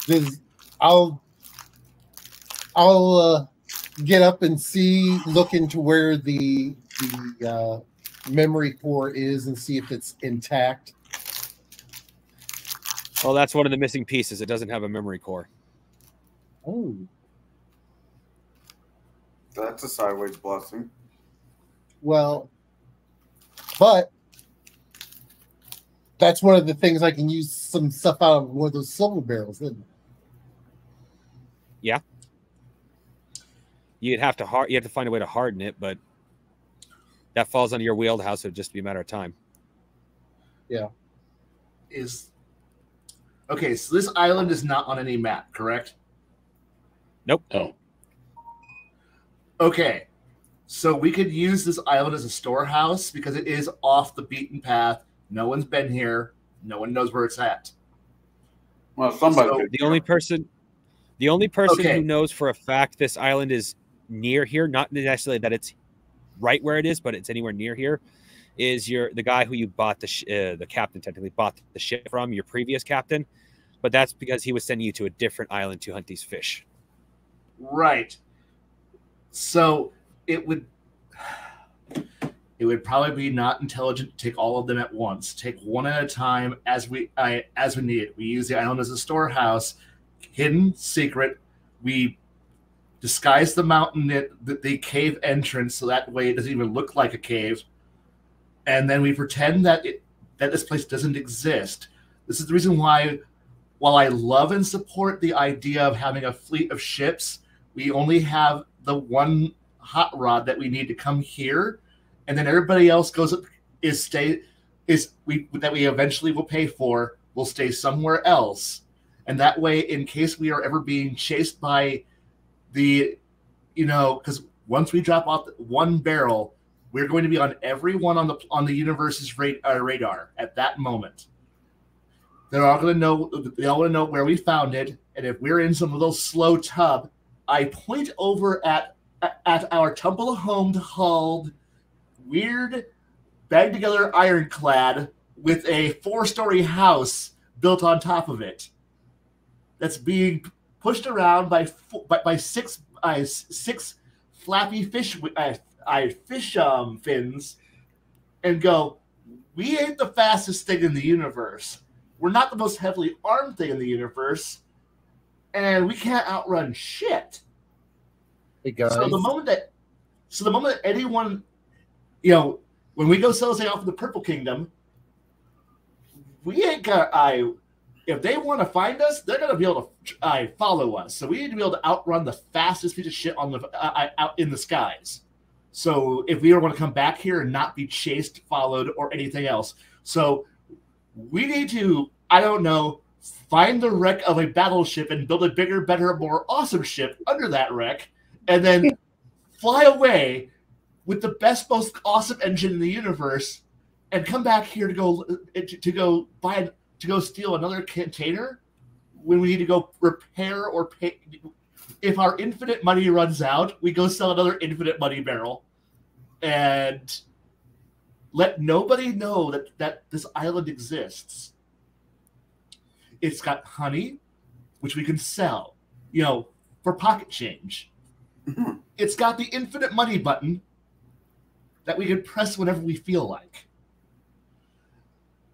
Does- I'll I'll uh, get up and see, look into where the the uh, memory core is, and see if it's intact. Well, that's one of the missing pieces. It doesn't have a memory core. Oh, That's a sideways blessing. well, but that's one of the things I can use some stuff out of one of those silver barrels. Isn't it? Yeah. You'd have to hard. You have to find a way to harden it, but that falls under your wheelhouse. It'd just be a matter of time. Yeah. Is okay. So this island is not on any map, correct? No. Okay. So we could use this island as a storehouse because it is off the beaten path. No one's been here. No one knows where it's at. Well, somebody. So The only person, the only person Okay. who knows for a fact this island is near here, not necessarily that it's right where it is, but it's anywhere near here, is your the guy who you bought the sh- uh, the captain technically bought the ship from your previous captain, but that's because he was sending you to a different island to hunt these fish. Right. So it would it would probably be not intelligent to take all of them at once. Take one at a time as we I, as we need it. We use the island as a storehouse, hidden, secret. We disguise the mountain the, the cave entrance so that way it doesn't even look like a cave. And then we pretend that it that this place doesn't exist. This is the reason why while I love and support the idea of having a fleet of ships, we only have the one hot rod that we need to come here, and then everybody else goes up is stay is we that we eventually will pay for will stay somewhere else, and that way, in case we are ever being chased by the, you know, because once we drop off one barrel, we're going to be on everyone on the on the universe's uh, radar at that moment. They're all going to know. They all want to know where we found it, and if we're in some little slow tub, I point over at at our tumble homed hulled, weird, bag together ironclad with a four story house built on top of it. That's being pushed around by by, by six uh, six flappy fish uh, uh, fish um, fins, and go. We ain't the fastest thing in the universe. We're not the most heavily armed thing in the universe, and we can't outrun shit. Hey guys, So the moment that, so the moment that anyone, you know, when we go sell something off in the Purple Kingdom, we ain't got. I, if they want to find us, they're gonna be able to I follow us. So we need to be able to outrun the fastest piece of shit on the uh, out in the skies. So if we ever want to come back here and not be chased, followed, or anything else, so we need to. I don't know. Find the wreck of a battleship and build a bigger, better, more awesome ship under that wreck, and then fly away with the best, most awesome engine in the universe, and come back here to go to, go buy to go steal another container when we need to go repair or pay. If our infinite money runs out, we go sell another infinite money barrel, and let nobody know that that this island exists. It's got honey, which we can sell, you know, for pocket change. It's got the infinite money button that we can press whenever we feel like.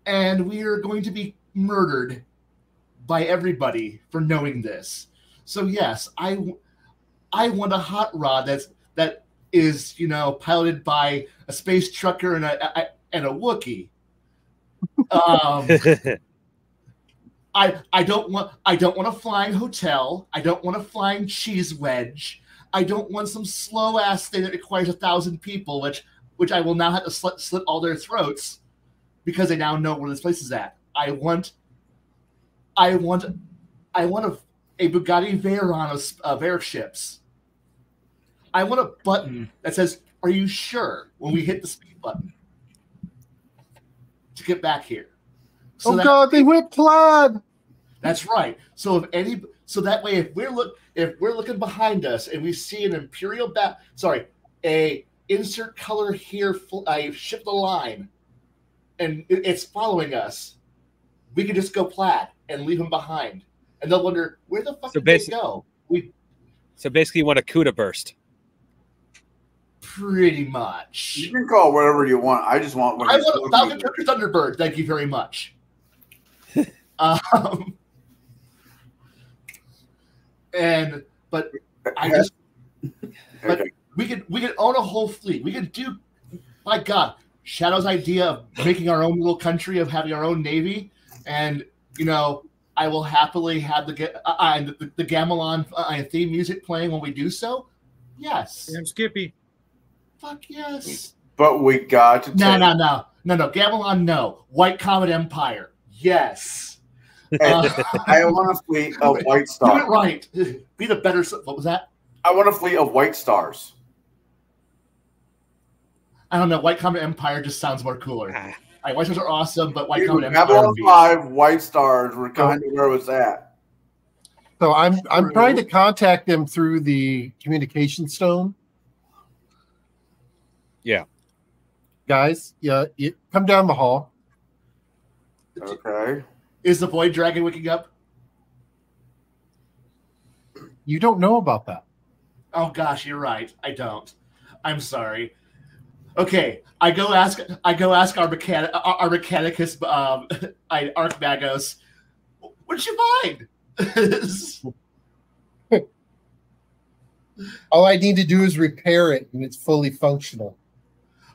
And we are going to be murdered by everybody for knowing this. So yes, I I want a hot rod that's that is, you know, piloted by a space trucker and a, a and a Wookiee. Um I I don't want I don't want a flying hotel. I don't want a flying cheese wedge. I don't want some slow ass thing that requires a thousand people, which which I will now have to slit, slit all their throats because they now know where this place is at. I want I want I want a, a Bugatti Veyron of, of airships. I want a button mm. that says, "Are you sure?" when we hit the speed button to get back here. So oh that- god, they went plaid. that's right. So if any, so that way, if we're look, if we're looking behind us and we see an imperial bat, sorry, a insert color here, fl- I ship the line, and it- it's following us, we could just go plaid and leave them behind, and they'll wonder where the fuck So did they go. We So basically, you want a CUDA burst. pretty much. You can call whatever you want. I just want. I want looking Falcon for. Thunderbird. Thank you very much. Um, and but I just but Okay. we could we could own a whole fleet. We could do my God, Shadow's idea of making our own little country, of having our own navy, and you know, I will happily have the ga- uh, the, the Gamilon uh, theme music playing when we do so. Yes, Damn Skippy. fuck yes. But we got to. No, take- no, no, no, no. Gamilon, no. White Comet Empire, yes. Uh, I want a fleet of white stars. do it stars. right. Be the better. What was that? I want a fleet of white stars. I don't know. White Comet Empire just sounds more cooler. Ah. Like, White Stars are awesome, but White Dude, Comet Empire. Babylon would be- Five white stars were kind of where it was at. So I'm I'm trying to contact them through the communication stone. Yeah. Guys, yeah, you, come down the hall. Okay. Is the Void Dragon waking up? You don't know about that. Oh gosh, you're right. I don't. I'm sorry. Okay, I go ask. I go ask our mechanic, our, our mechanicus, um, I Arc Magos. What did you find? All I need to do is repair it, and it's fully functional.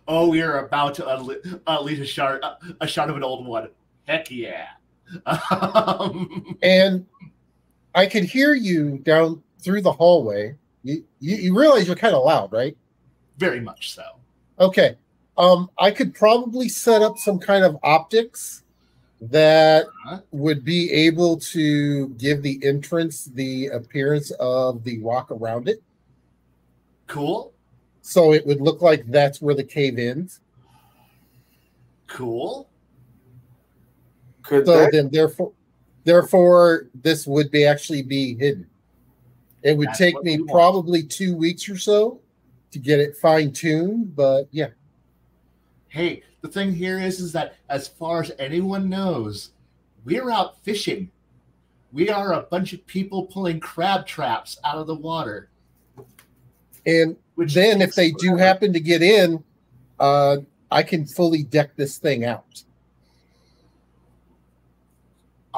oh, we are about to unle- unleash a shard, a shard of an old one. Heck yeah! Um, And I could hear you down through the hallway. You you, you realize you're kind of loud, right? very much so. Okay. Um, I could probably set up some kind of optics that Huh? would be able to give the entrance the appearance of the rock around it. Cool, So it would look like that's where the cave ends. cool. Could So that, then therefore therefore this would be actually be hidden. It would That's take me probably two weeks or so to get it fine tuned, but yeah. Hey, the thing here is, is that as far as anyone knows, we're out fishing. We are a bunch of people pulling crab traps out of the water. And Which then if takes they do happen to get in, uh, I can fully deck this thing out.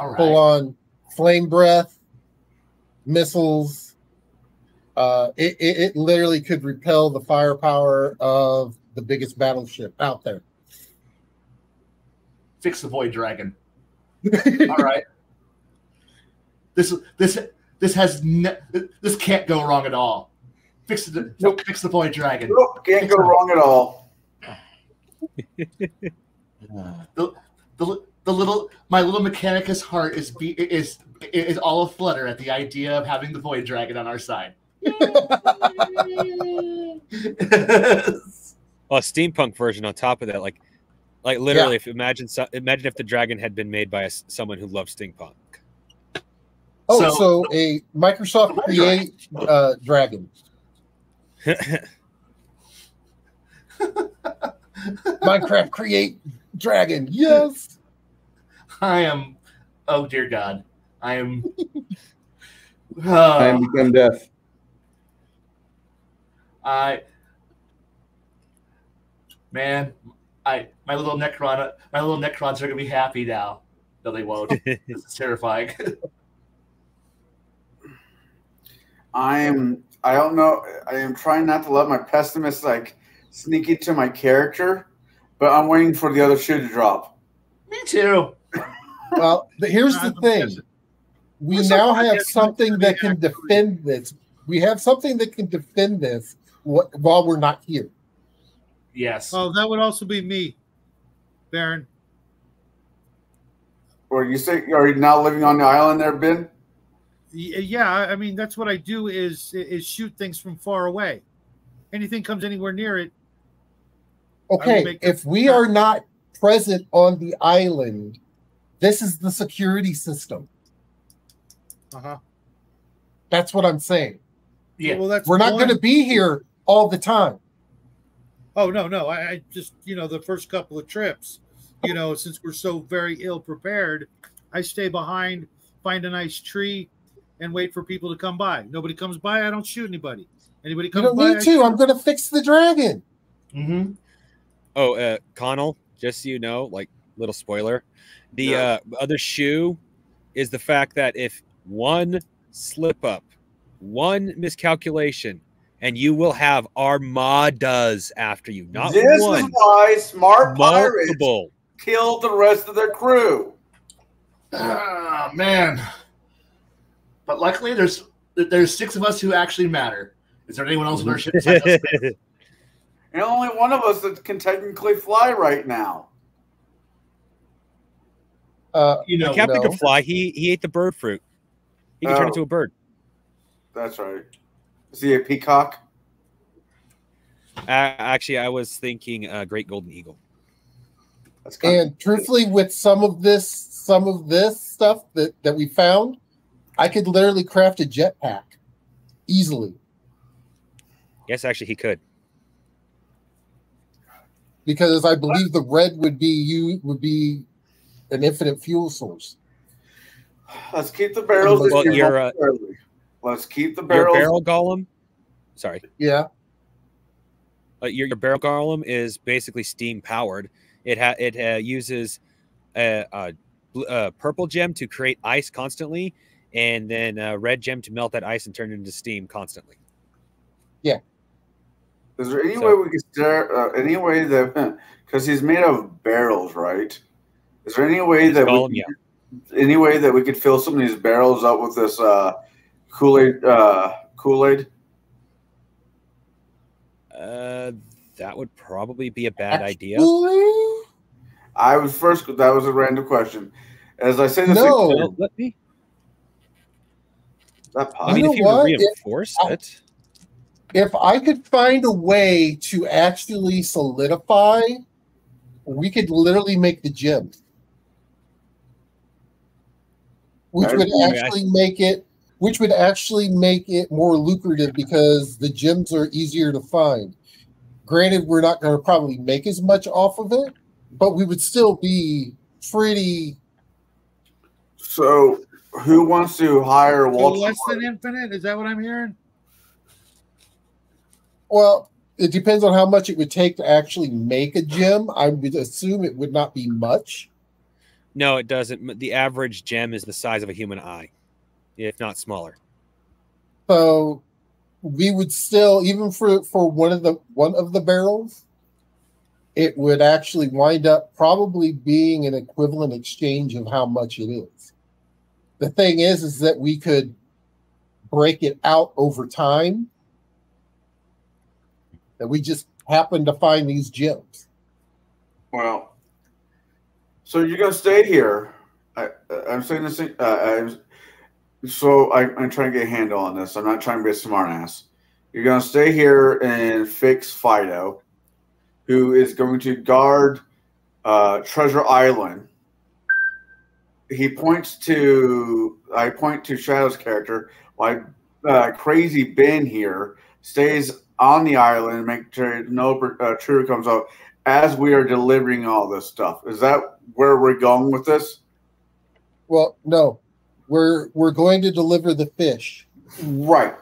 All Full on flame breath, missiles. Uh, it, it, it literally could repel the firepower of the biggest battleship out there. fix the void dragon. All right, this is this this has ne- this can't go wrong at all. Fix the Nope. fix the void dragon. nope, can't go wrong at all. The, the, the little my little mechanicus heart is be, is is all aflutter at the idea of having the void dragon on our side. Well, a steampunk version on top of that, like, like literally, if imagine imagine if the dragon had been made by a s someone who loved steampunk. Oh, So- so, a Microsoft The Create uh, Dragon. Minecraft Create Dragon. Yes. I am. Oh dear God, I am. I am Uh, become death. I. Man, I my little Necron, my little Necrons are gonna be happy now. No, they won't. this is terrifying. I am. I don't know. I am trying not to let my pessimist like sneak into my character, but I'm waiting for the other shoe to drop. Me too. Well, but here's the thing. We What's now have something that can defend this. We have something that can defend this wh- while we're not here. Yes. Oh, that would also be me, Baron. Or you say are you now living on the island there, Ben? Yeah, I I mean that's what I do is is shoot things from far away. Anything comes anywhere near it, Okay, if we are not present on the island, this is the security system. uh-huh. That's what I'm saying. yeah. Well, that's We're not going to be here all the time. Oh no, no. I, I just you know the first couple of trips, you know, since we're so very ill prepared, I stay behind, find a nice tree, and wait for people to come by. Nobody comes by, I don't shoot anybody. Anybody You comes don't by, need too. I'm going to fix the dragon. Mm-hmm. Oh, uh, Connell, just so you know, like little spoiler, the Yeah. uh, other shoe is the fact that if one slip up, one miscalculation, and you will have armadas after you, not this is why smart pirates multiple. killed the rest of their crew. Ah, man. But luckily, there's there's six of us who actually matter. Is there anyone else on our ship? And only one of us that can technically fly right now. Uh, you know, Captain no. could fly. He he ate the bird fruit. He can turn Oh. into a bird. That's right. Is he a peacock? Uh, actually, I was thinking uh, great golden eagle. That's kind and truthfully, with some of this, some of this stuff that that we found, I could literally craft a jetpack easily Yes, actually, he could. because I believe the red would be you would be an infinite fuel source. Let's keep the barrels. Well, in you're, uh. Let's keep the barrels. Your barrel golem. Sorry, Yeah, uh, your, your barrel golem is basically steam powered. It ha- it uh, uses a, a, a purple gem to create ice constantly, and then a red gem to melt that ice and turn it into steam constantly. Yeah. Is there any So- way we could start? Uh, any way that because he's made of barrels, right? Is there any way that we, yeah. any way that we could fill some of these barrels up with this uh, Kool Aid? Uh, Kool Aid. Uh, that would probably be a bad idea. Actually, I was first. That was a random question. As I say this, No. Well, let me. that I You mean, know if you what? If- reinforce I- it, if I could find a way to actually solidify, we could literally make the gem, which That'd would be nice. actually make it, which would actually make it more lucrative because the gems are easier to find. Granted, we're not going to probably make as much off of it, but we would still be pretty. So, who wants to hire So less than infinite? Is that what I'm hearing? Well, it depends on how much it would take to actually make a gem. I would assume it would not be much. No, it doesn't. The average gem is the size of a human eye, if not smaller. So we would still, even for for one of the one of the barrels, it would actually wind up probably being an equivalent exchange of how much it is. The thing is, is that we could break it out over time. That we just happen to find these gems. Well, so you're gonna stay here. I, I'm saying this. Uh, I'm, so I, I'm trying to get a handle on this. I'm not trying to be a smartass. You're gonna stay here and fix Fido, who is going to guard uh, Treasure Island. He points to. I point to Shadow's character. Why uh, Crazy Ben here stays on the island and make sure no uh, true comes out as we are delivering all this stuff. Is that where we're going with this? Well, no, we're we're going to deliver the fish. Right.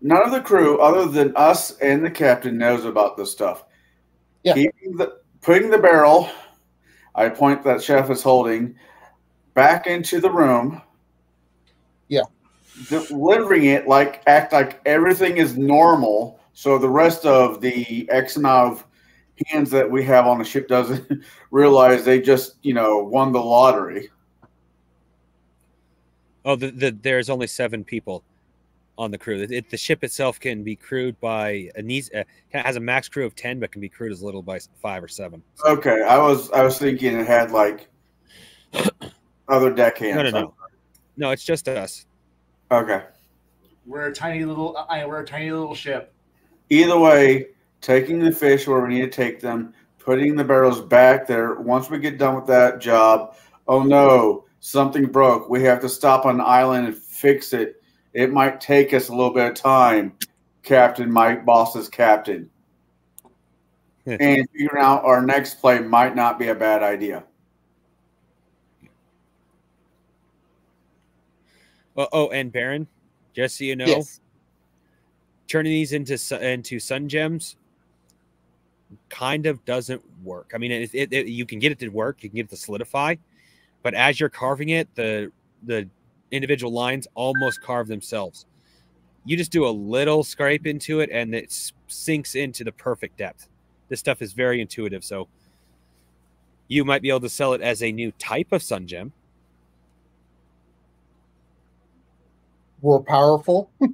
None of the crew, other than us and the captain, knows about this stuff. Yeah. Keeping the, putting the barrel, I point that chef is holding, back into the room. Yeah. Delivering it like act like everything is normal, so the rest of the X amount of hands that we have on the ship doesn't realize they just you know won the lottery. Oh, the, the, there's only seven people on the crew. It, the ship itself can be crewed by a needs uh, has a max crew of ten, but can be crewed as little by five or seven. Okay, I was I was thinking it had like other deckhands. No, no, no, no. It's just us. Okay. We're a tiny little. I, we're a tiny little ship. Either way, taking the fish where we need to take them, putting the barrels back there. Once we get done with that job, oh no, something broke. We have to stop on the island and fix it. It might take us a little bit of time. Captain, my boss is captain. and figuring out our next play might not be a bad idea. Oh, oh, and Baron, just so you know, Yes. turning these into into sun gems kind of doesn't work. I mean, it, it, it- you can get it to work, you can get it to solidify, but as you're carving it, the the individual lines almost carve themselves. You just do a little scrape into it, and it sinks into the perfect depth. This stuff is very intuitive, so you might be able to sell it as a new type of sun gem. More powerful.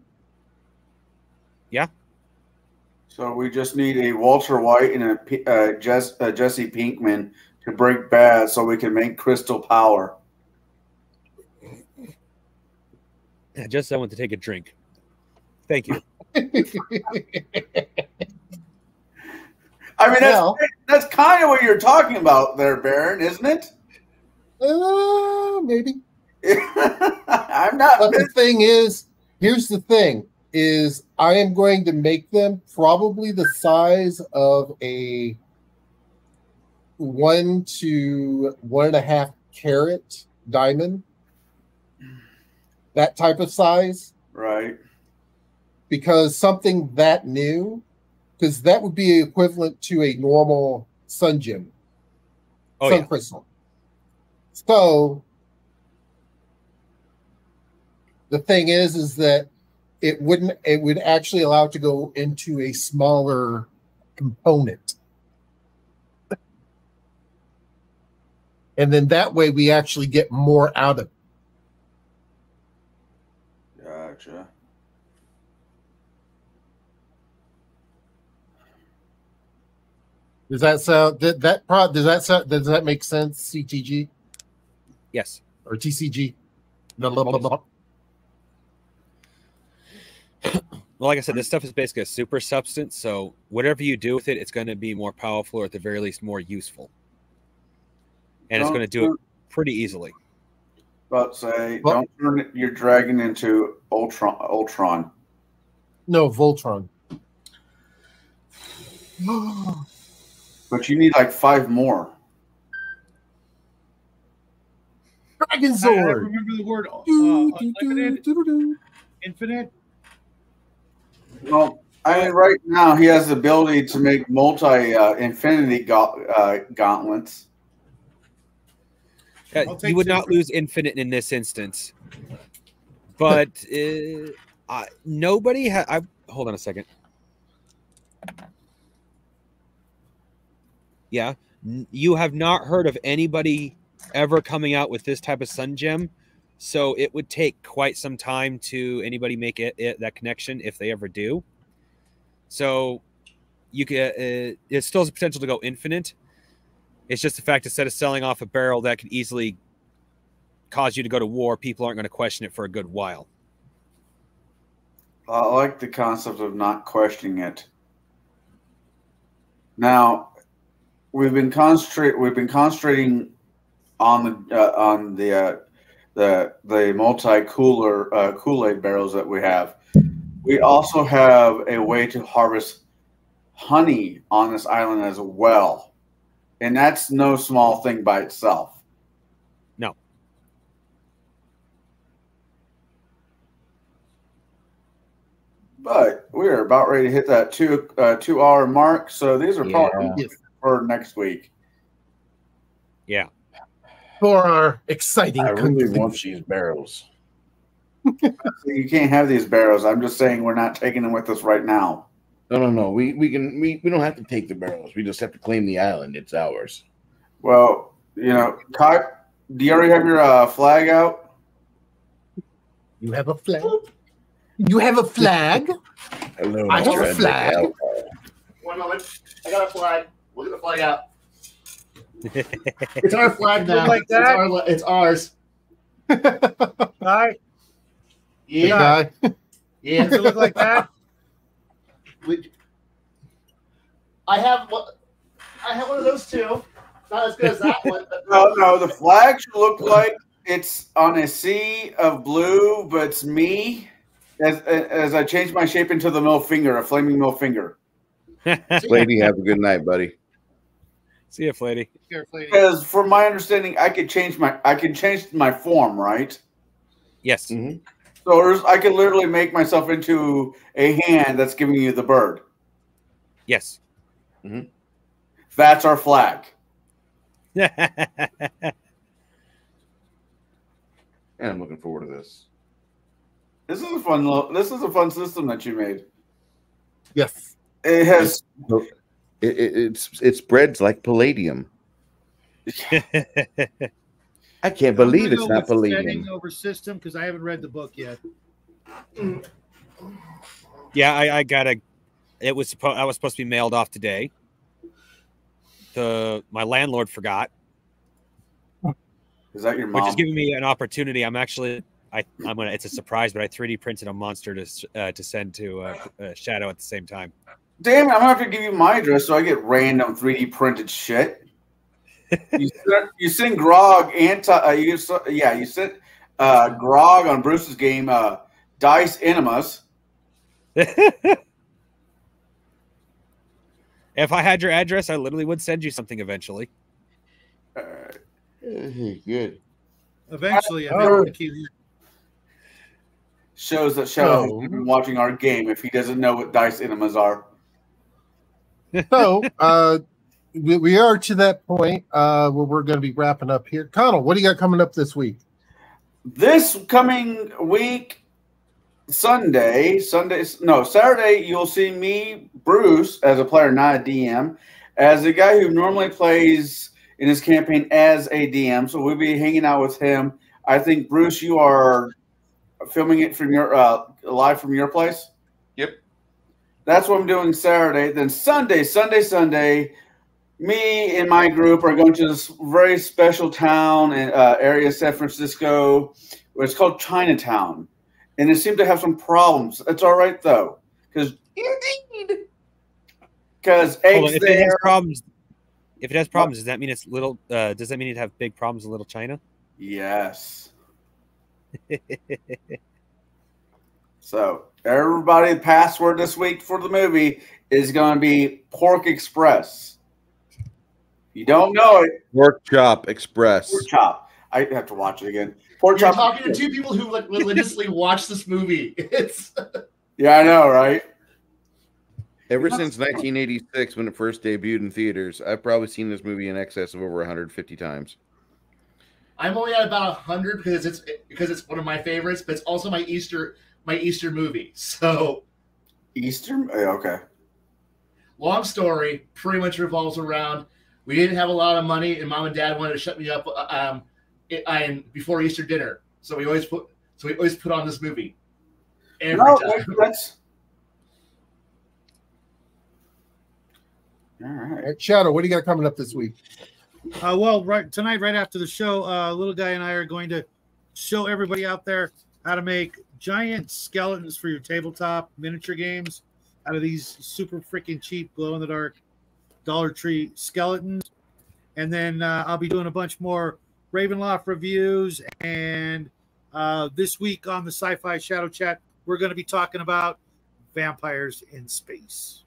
So we just need a Walter White and a, uh, Jess, uh, Jesse Pinkman to break bad, so we can make Crystal Power. I just I want to take a drink. Thank you. I mean, that's Well- that's kind of what you're talking about there, Baron, isn't it? Uh, maybe. I'm not. But the thing is, here's the thing: is I am going to make them probably the size of a one to one and a half carat diamond. That type of size, Right. because something that new, because that would be equivalent to a normal sun gem, Oh sun yeah. crystal. So the thing is, is that it wouldn't. It would actually allow it to go into a smaller component, and then that way we actually get more out of it. Gotcha. Does that sound that that pro? Does that sound? Does that make sense? CTG Yes. or TCG? Blah, blah, blah, blah. Well, like I said, this stuff is basically a super substance. So whatever you do with it, it's going to be more powerful, or at the very least, more useful. And it's Don't going to do it pretty easily. But say, Well- don't turn your dragon into Ultron. Ultron. No, Voltron. But you need like five more. Dragon I, I remember the word uh, Do, do, unlimited, do, do, do. infinite. Well, I mean, right now he has the ability to make multi uh, infinity gaunt- uh, gauntlets. Uh, you would not lose infinite in this instance, but uh, I, nobody ha- I hold on a second. Yeah, n- you have not heard of anybody ever coming out with this type of sun gem, so it would take quite some time to anybody make it, it that connection if they ever do. So you can uh, it still has potential to go infinite. It's just the fact instead of selling off a barrel that could easily cause you to go to war, people aren't going to question it for a good while. I like the concept of not questioning it. Now, we've been concentrate we've been concentrating on the uh, on the uh, the the multi cooler uh, Kool Aid barrels that we have. We also have a way to harvest honey on this island as well, and that's no small thing by itself. No. But we are about ready to hit that two uh, two hour mark, so these are probably Yeah. Yes. for next week. Yeah. For our exciting I really conclusion. want these barrels. You can't have these barrels. I'm just saying we're not taking them with us right now. No, no, no. We we can we, we don't have to take the barrels. We just have to claim the island. It's ours. Well, you know, Kai, do you already have your uh, flag out? You have a flag. You have a flag. Hello, I have a flag. One moment. I got a flag. We'll get the flag out. It's our flag now. like It's, our, it's ours. All right. Yeah. Guy. Yeah. Does it look like that? We, I have one. I have one of those too. Not as good as that one. But No, no. The flag should look like it's on a sea of blue, but it's me as as I change my shape into the middle finger, a flaming middle finger. Lady, have a good night, buddy. See ya, Flady. Carefully. Because from my understanding, I could change my I can change my form, right? Yes. Mhm. So I could literally make myself into a hand that's giving you the bird. Yes. That's our flag. And I'm looking forward to this. This is a fun. lo- This is a fun system that you made. Yes. It has. It, it, it's it spreads like palladium. I can't believe I'm it's go not with palladium. over system because I haven't read the book yet. yeah, I, I got a. It was supposed. I was supposed to be mailed off today. The my landlord forgot, Is that your mom? which is giving me an opportunity. I'm actually. I, I'm gonna. It's a surprise, but I 3D printed a monster to uh, to send to uh, uh, Shadow at the same time. Damn it! I'm gonna have to give you my address so I get random 3D printed shit. you, sent, you send Grog anti. Uh, you yeah. You sent uh, Grog on Bruce's game. Uh, Dice Enemas. If I had your address, I literally would send you something eventually. Uh, Good. Eventually, I Oh. I'm shows that Shadow So- has been watching our game if he doesn't know what Dice Enemas are. So uh, we, we are to that point uh, where we're going to be wrapping up here. Connell, what do you got coming up this week? This coming week, Sunday, Sunday, no, Saturday, you'll see me, Bruce, as a player, not a DM, as a guy who normally plays in his campaign as a DM. So we'll be hanging out with him. I think, Bruce, you are filming it from your, uh, live from your place. Yep. That's what I'm doing Saturday. Then Sunday, Sunday, Sunday, me and my group are going to this very special town and uh, area, San Francisco, where it's called Chinatown, and it seemed to have some problems. It's all right though, because indeed, because Hold on, if it has there. problems, if it has problems, does that mean it's little? Uh, does that mean it'd have big problems in Little China? Yes. So everybody, the password this week for the movie is going to be Pork Express. If you don't know it, Pork Chop Express. Pork Chop. I have to watch it again. Pork You're Chop. talking to two people who like religiously watch this movie. It's Yeah, I know, right? Ever since 1986, when it first debuted in theaters, I've probably seen this movie in excess of over 150 times. I'm only at about hundred because it's because it's one of my favorites, but it's also my Easter my Easter movie. So Easter. Okay. long story, pretty much revolves around we didn't have a lot of money, and mom and dad wanted to shut me up uh, um, it, I, before Easter dinner. So we always put so we always put on this movie. Every No, time. that's. All right. All right, Shadow, what do you got coming up this week? Uh, well, right tonight, right after the show, uh, little guy and I are going to show everybody out there how to make giant skeletons for your tabletop miniature games out of these super freaking cheap glow in the dark Dollar Tree skeletons. And then uh, I'll be doing a bunch more Ravenloft reviews. And uh, this week on the Sci Fi Shadow Chat, we're going to be talking about vampires in space.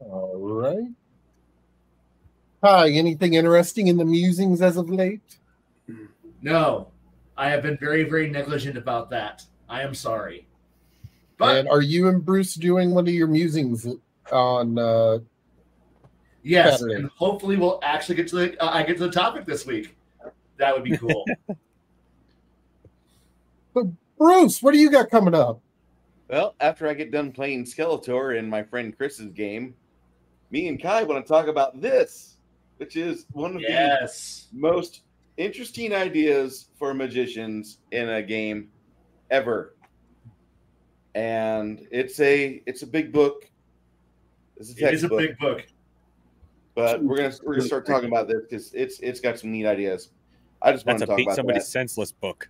All right. Hi, anything interesting in the musings as of late? No, I have been very very negligent about that. I am sorry. But and are you and Bruce doing one of your musings on uh yes, Saturday. and hopefully we'll actually get to the uh, I get to the topic this week. That would be cool. But Bruce, what do you got coming up? Well, after I get done playing Skeletor in my friend Chris's game, me and Kai want to talk about this, which is one of yes. the most interesting ideas for magicians in a game ever. And it's a it's a big book. It's a It is a big book. but we're gonna we're gonna start talking about this because it's it's got some neat ideas. I just want That's to talk beat about somebody's that. senseless book.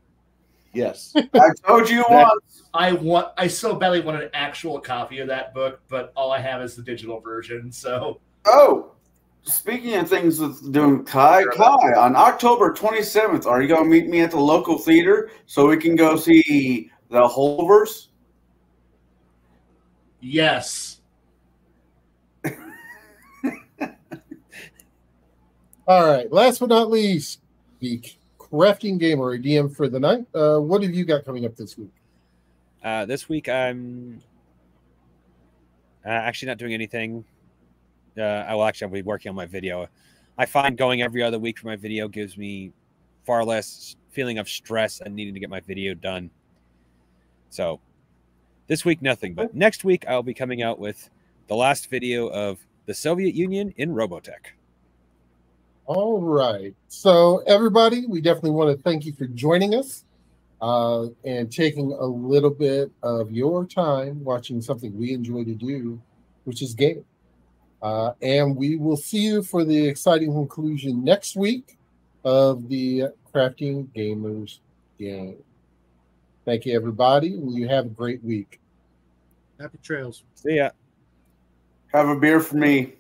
Yes. I told you That- once. I want I so badly want an actual copy of that book, but all I have is the digital version. So Oh, Speaking of things that's doing Kai, Kai, on October 27th, are you going to meet me at the local theater so we can go see the Holverse? Yes. All right. Last but not least, the crafting gamer a DM for the night. Uh, what have you got coming up this week? Uh, this week, I'm uh, actually not doing anything. Uh, I will actually I'll be working on my video. I find going every other week for my video gives me far less feeling of stress and needing to get my video done. So this week nothing, but next week I'll be coming out with the last video of the Soviet Union in Robotech. All right. So, everybody, we definitely want to thank you for joining us uh, and taking a little bit of your time watching something we enjoy to do, which is game. Uh, and we will see you for the exciting conclusion next week of the Crafting Gamers game. Thank you, everybody, and you have a great week. Happy trails. See ya. Have a beer for me.